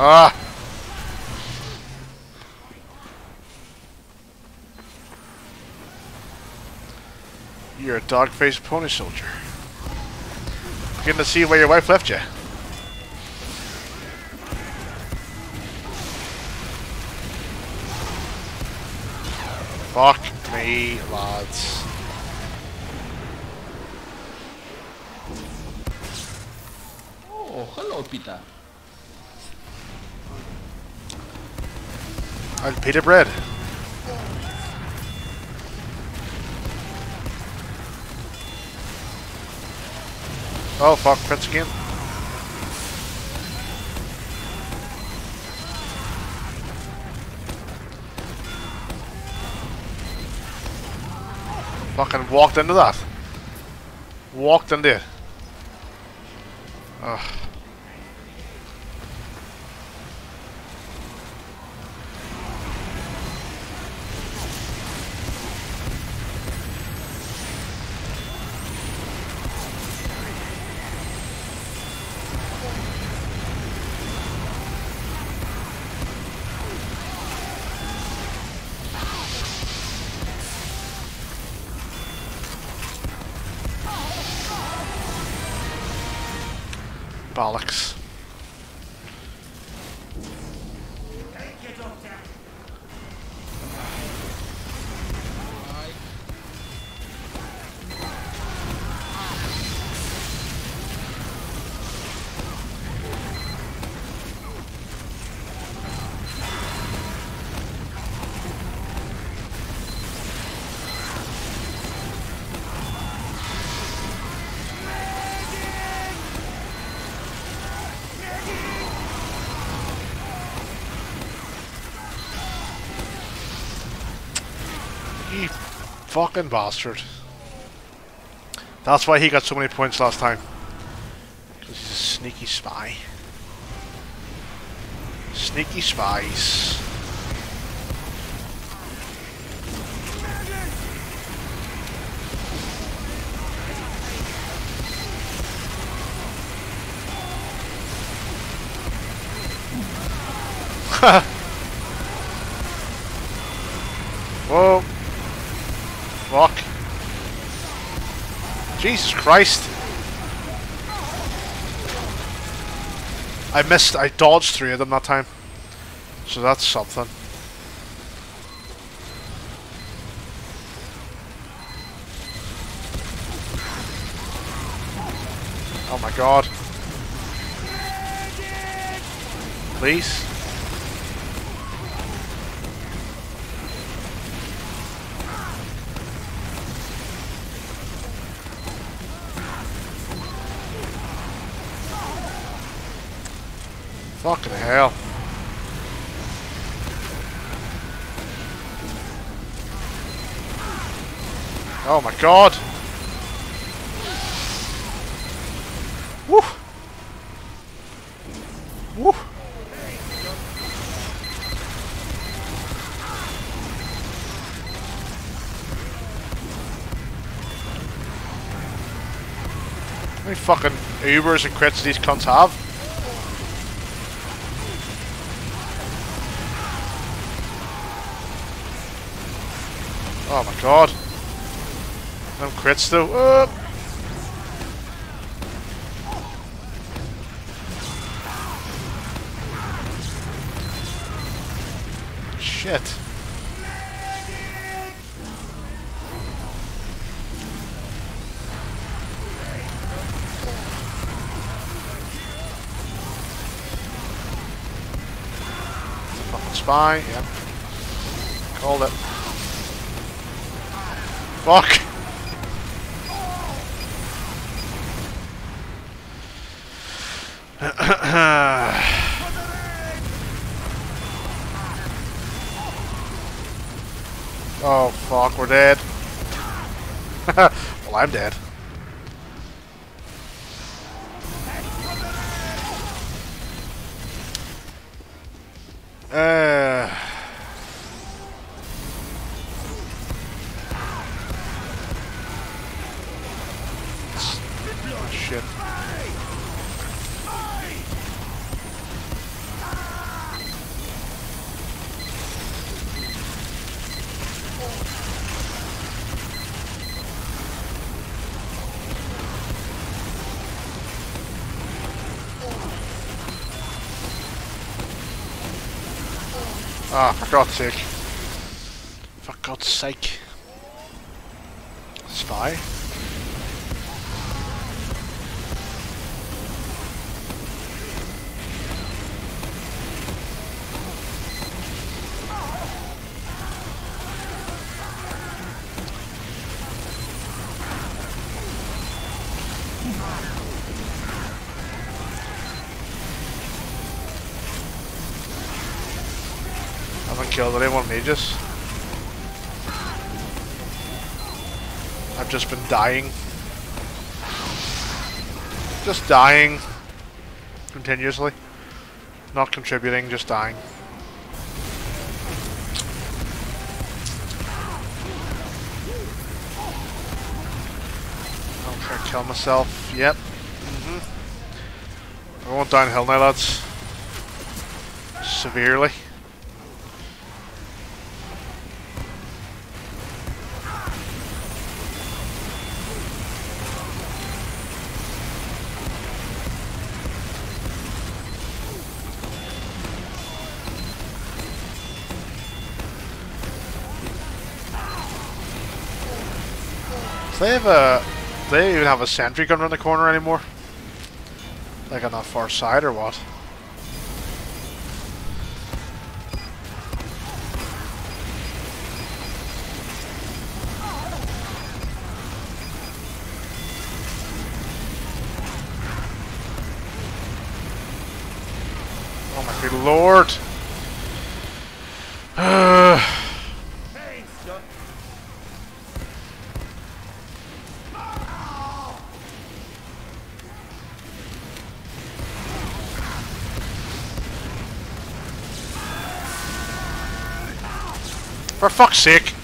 Ah! You're a dog-faced pony soldier. Getting to see where your wife left you. Fuck me, lads. Oh, hello, Peter. I'll pita bread. Oh fuck, Prince again. Fucking walked into that. Walked into it. Ugh. Fucking bastard. That's why he got so many points last time. Because he's a sneaky spy. Sneaky spies. Jesus Christ. I missed, I dodged three of them that time. So that's something. Oh my god. Please. Fucking hell. Oh my god. Woo. Woo. How many fucking Ubers and crits these cunts have? Oh my god. Them crits though. Uh. Shit. Spy, yep. Called it. Fuck! oh fuck, we're dead. well, I'm dead. For God's sake. For God's sake. Spy? I haven't killed anyone ages. I've just been dying. Just dying. Continuously. Not contributing, just dying. I'm trying to kill myself. Yep. Mm hmm I'm going downhill now, lads. Severely. They have a... They even have a sentry gun around the corner anymore? Like on that far side or what? Oh my good lord! For fuck's sake!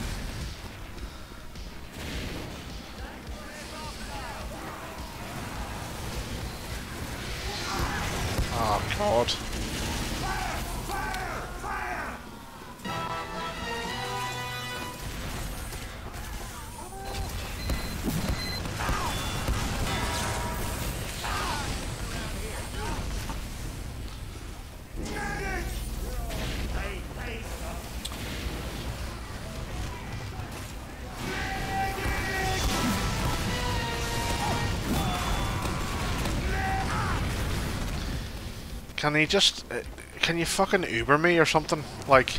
Can you just uh, can you fucking Uber me or something like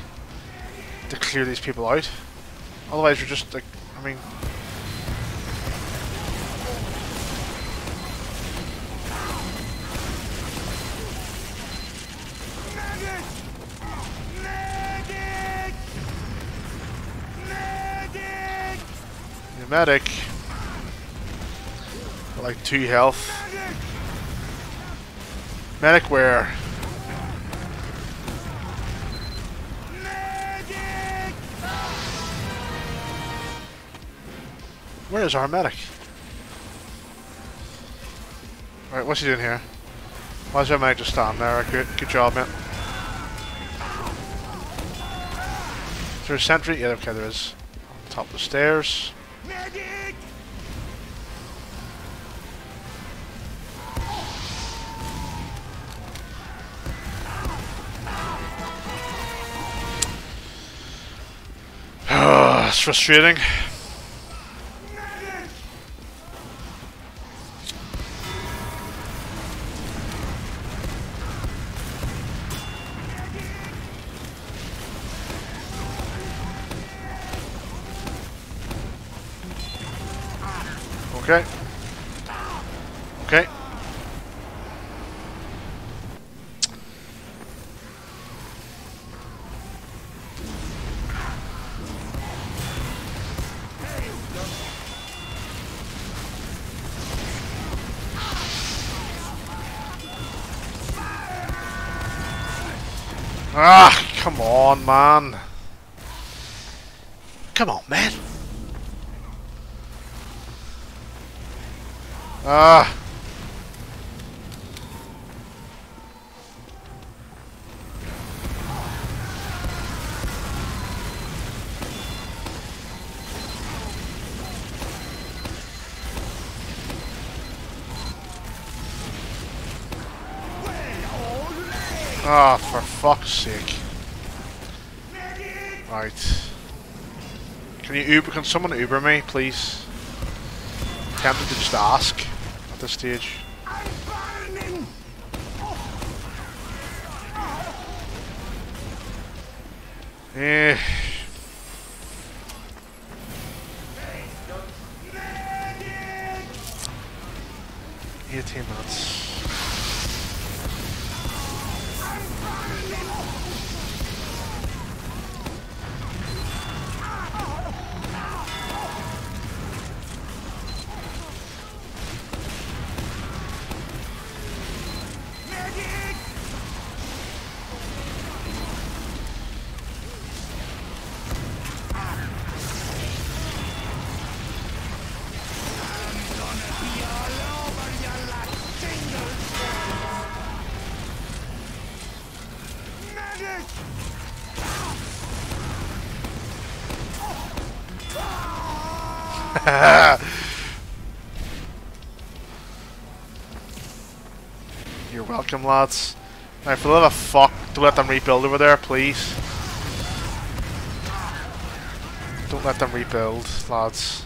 to clear these people out? Otherwise, we're just like I mean. Medic. Like two health. Medic where? Where is our medic? Alright, what's he doing here? Why is our medic just standing there? Good, good job, mate. Is there a sentry? Yeah, okay, there is. On top of the stairs. it's frustrating. Uber, can someone Uber me, please? Tempted to just ask at this stage. Eh. Eighteen minutes. You're welcome, lads. Now, for the love of fuck, don't let them rebuild over there, please. Don't let them rebuild, lads.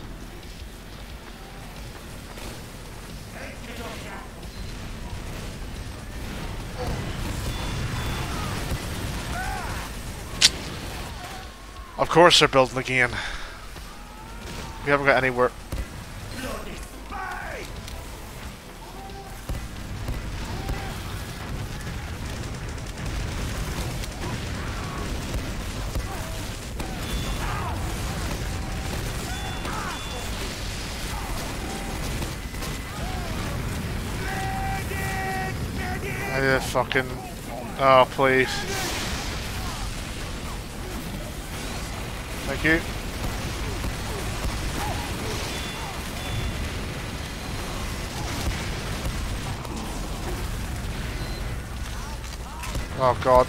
Of course they're building again. We haven't got anywhere. Fucking. Oh, please. Thank you. Oh god.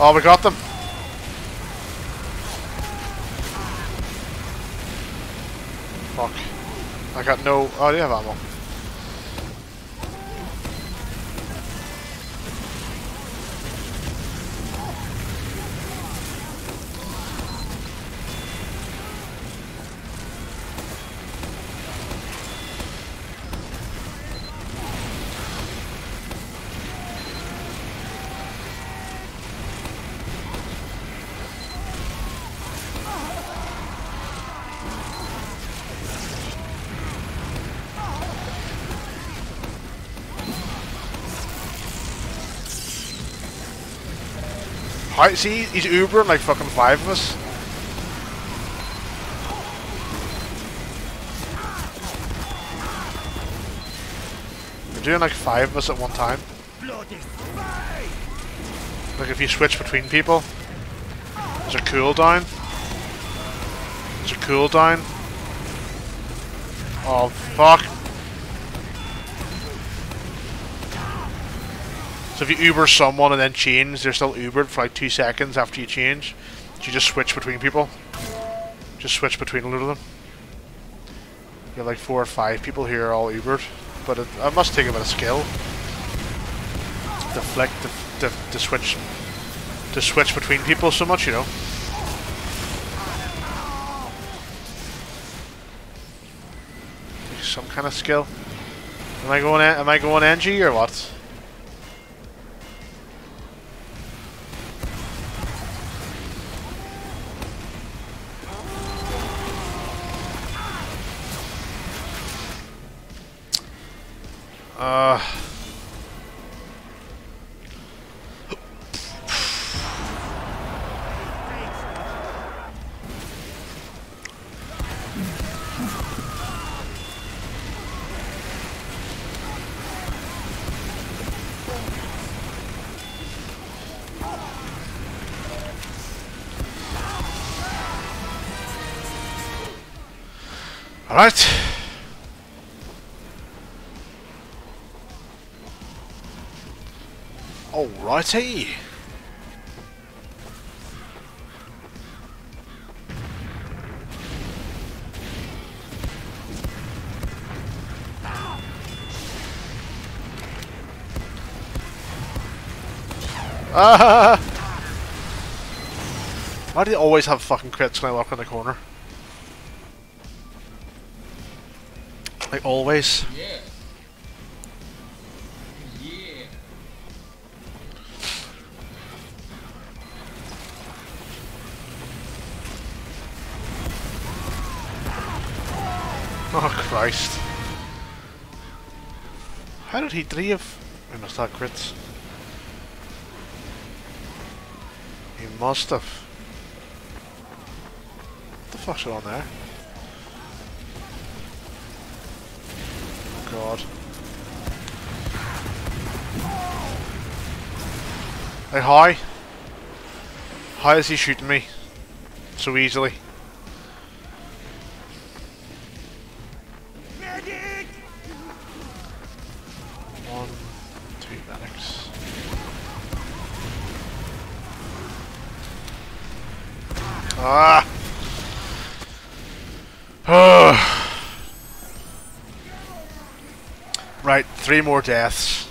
Oh, we got them. Fuck. I got no... Oh, do you have ammo? How, see, he's Ubering like fucking five of us. We're doing like five of us at one time. Like if you switch between people, there's a cooldown. There's a cooldown. Oh fuck. So if you Uber someone and then change, they're still Ubered for like two seconds after you change. So you just switch between people. Just switch between a load of them. You have like four or five people here all Ubered. But it, it must take a bit of skill. To, to, to switch, to switch between people so much, you know. Some kind of skill. Am I going? Am I going NG or what? All right. Alrighty. Ah! Why do you always have fucking crits when I walk in the corner? Like always. Yeah. Yeah. Oh Christ. How did he have he must have crits. He must have. What the fuck's on there? God. Hey hi. How is he shooting me? So easily. Three more deaths.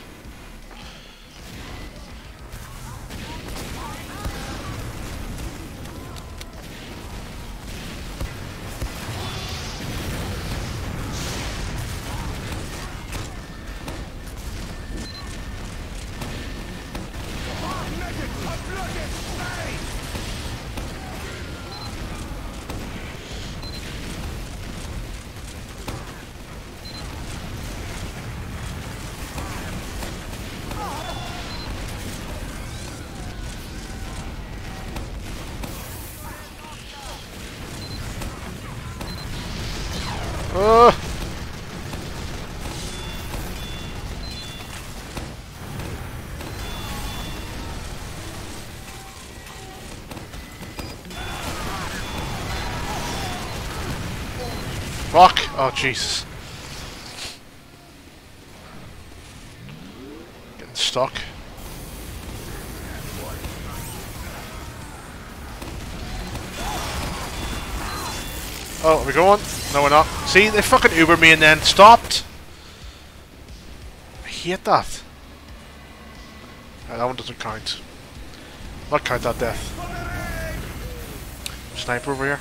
Fuck! Oh Jesus! Getting stuck. Oh, are we going? No, we're not. See, they fucking Uber me and then stopped. I hate that. Ah, that one doesn't count. Not count that death. Sniper over here.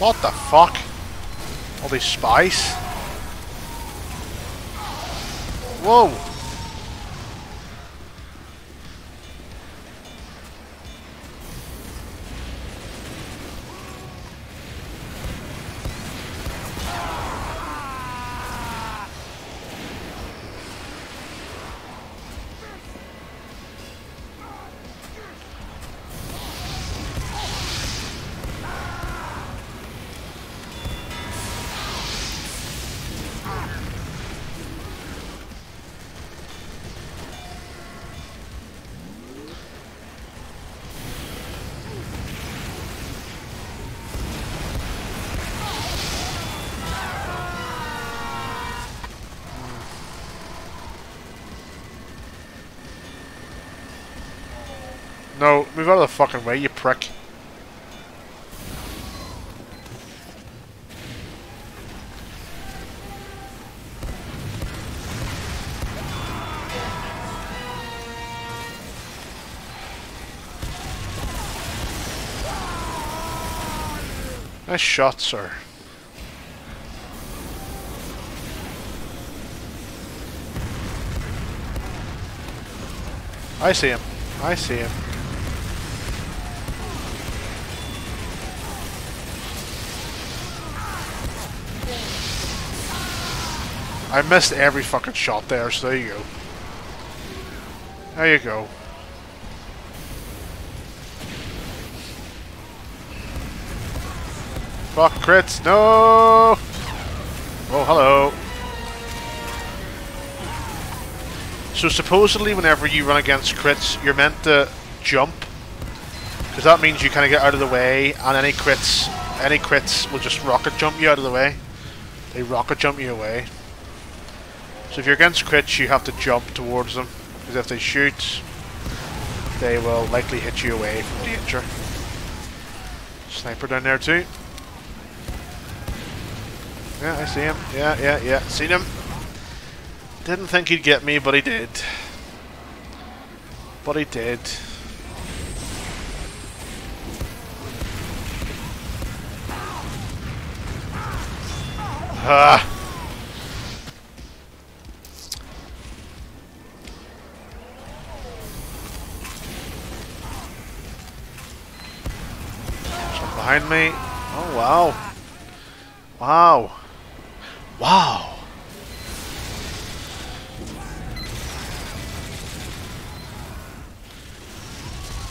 What the fuck? All these spies? Whoa! No, move out of the fucking way, you prick. Nice shot, sir. I see him. I see him. I missed every fucking shot there, so there you go. There you go. Fuck crits, no! Oh, hello. So supposedly whenever you run against crits, you're meant to jump. Because that means you kind of get out of the way, and any crits, any crits will just rocket jump you out of the way. They rocket jump you away. So if you're against crits, you have to jump towards them. Because if they shoot, they will likely hit you away from danger. Sniper down there too. Yeah, I see him. Yeah, yeah, yeah. Seen him. Didn't think he'd get me, but he did. But he did. Ah.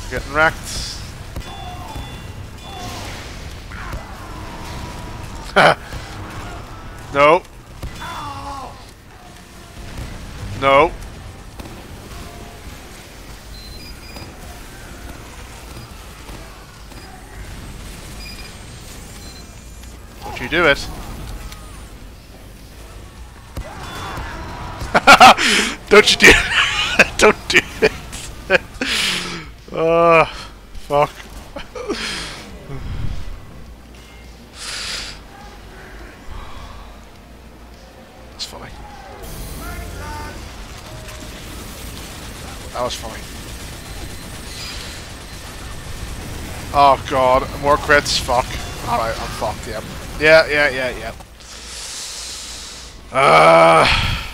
Getting wrecked. no. No. Don't you do it. Don't you do it. More crits, fuck. Alright, I'm fucked, yep. Yeah, yeah, yeah, yeah. Ah.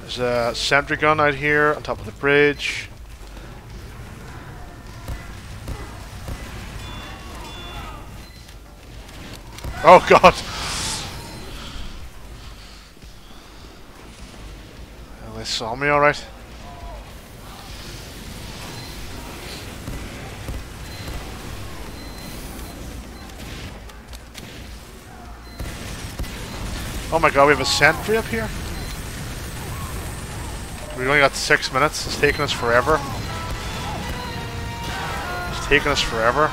There's a sentry gun out here on top of the bridge. Oh god! Well, they saw me alright. Oh my god, we have a sentry up here? We only got six minutes. It's taking us forever. It's taking us forever.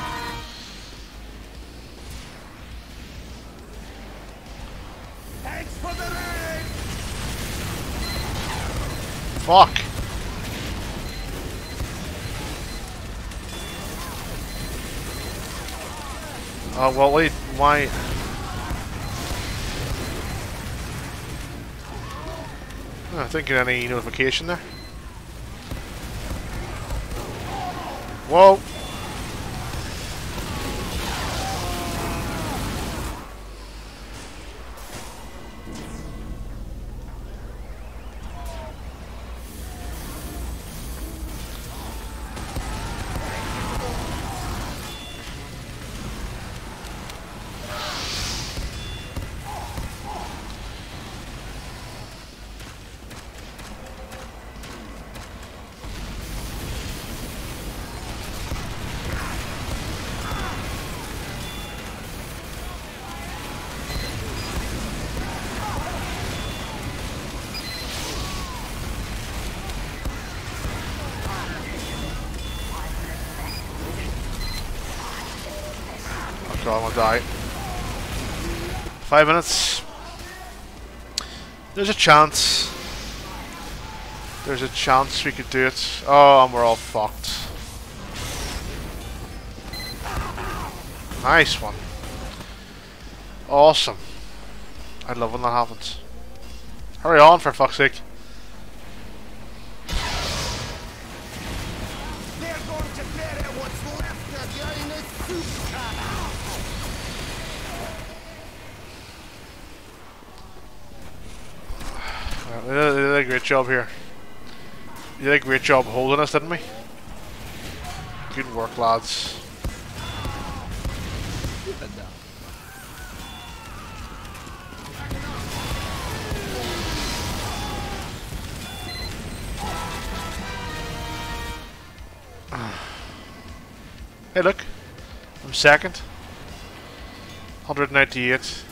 Fuck. Oh, well, wait, why? Oh, I think in any notification there. Whoa! Five minutes. There's a chance. There's a chance we could do it. Oh, and we're all fucked. Nice one. Awesome. I love when that happens. Hurry on, for fuck's sake. A great job here. You did a great job holding us, didn't we? Good work, lads. Hey, look. I'm second. 198.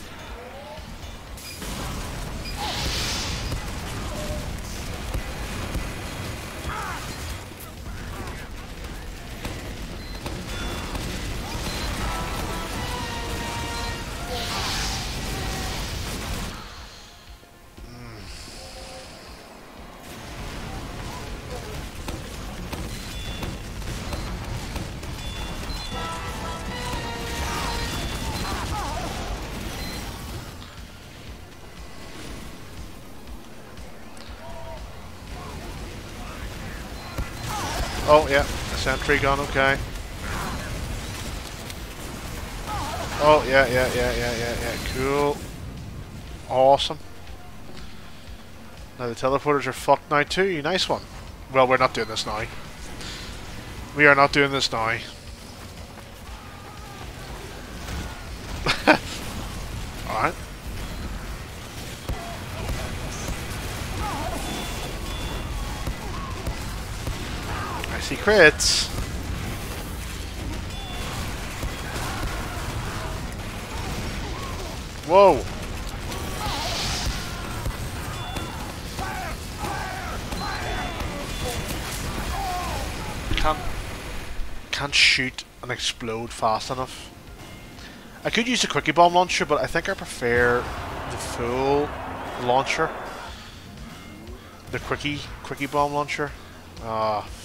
A sentry gun, okay. Oh, yeah, yeah, yeah, yeah, yeah, yeah. Cool. Awesome. Now the teleporters are fucked now too. Nice one. Well, we're not doing this now. We are not doing this now. Alright. I see crits. Whoa. Can't can't shoot and explode fast enough. I could use the quickie bomb launcher, but I think I prefer the full launcher. The quickie quickie bomb launcher. Ah, fuck.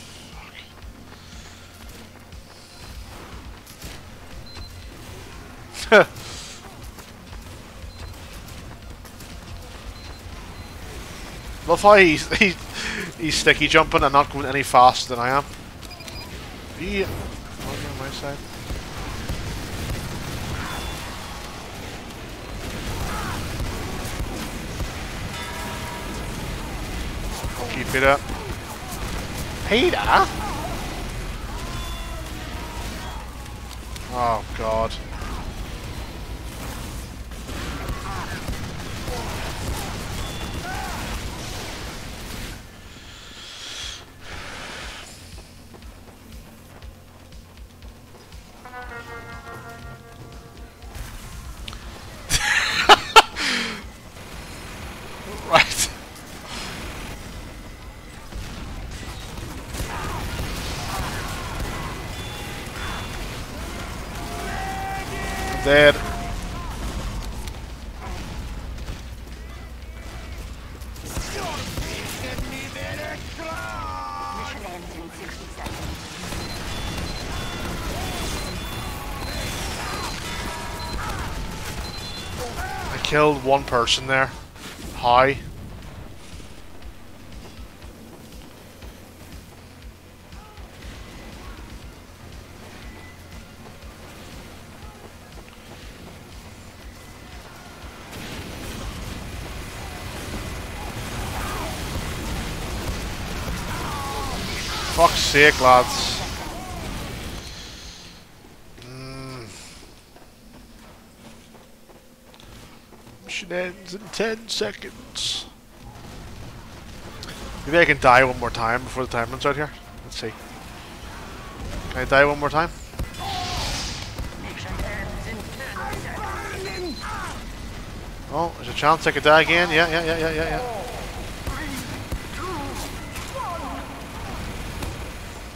Love how he's, he's, he's sticky jumping and not going any faster than I am. Oh, on my side. Keep it up. Peter? Oh, God. Killed one person there. How? Fuck's sake, lads. Mission ends in 10 seconds. Maybe I can die one more time before the time runs out here. Let's see. Can I die one more time? Mission ends in 10 seconds. Oh, there's a chance I could die again. Yeah, yeah, yeah, yeah, yeah, yeah.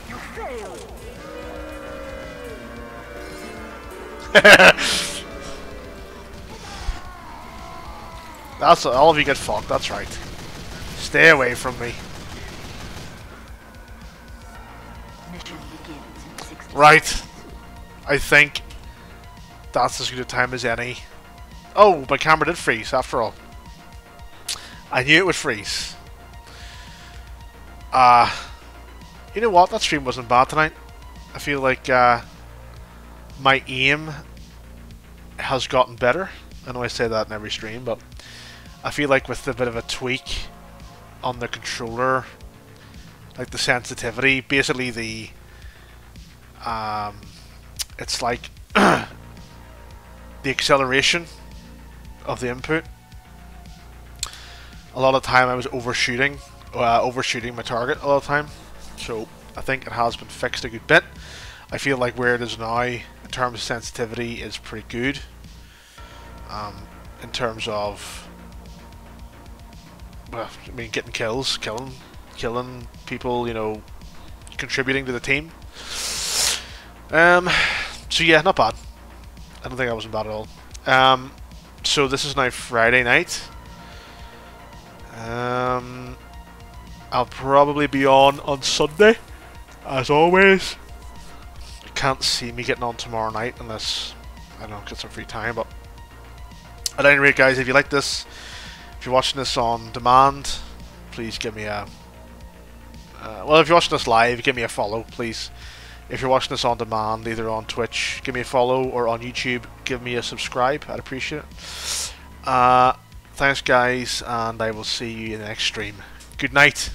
You failed. That's all of you get fucked. That's right. Stay away from me. Mission begins in 60 Right. I think that's as good a time as any. Oh, my camera did freeze after all. I knew it would freeze. Uh, you know what? That stream wasn't bad tonight. I feel like uh, my aim has gotten better. I know I say that in every stream, but I feel like with a bit of a tweak on the controller, like the sensitivity, basically the um, it's like the acceleration of the input. A lot of time I was overshooting, uh, overshooting my target a lot of time. So I think it has been fixed a good bit. I feel like where it is now in terms of sensitivity is pretty good. Um, in terms of, I mean, getting kills, killing, killing people, you know, contributing to the team. Um, so yeah, not bad. I don't think I wasn't bad at all. Um, so this is now Friday night. Um, I'll probably be on on Sunday, as always. Can't see me getting on tomorrow night unless I don't know get some free time. But at any rate, guys, if you like this, if you're watching this on demand, please give me a. Uh, well, if you're watching this live, give me a follow, please. If you're watching this on demand, either on Twitch, give me a follow, or on YouTube, give me a subscribe. I'd appreciate it. Uh, thanks, guys, and I will see you in the next stream. Good night.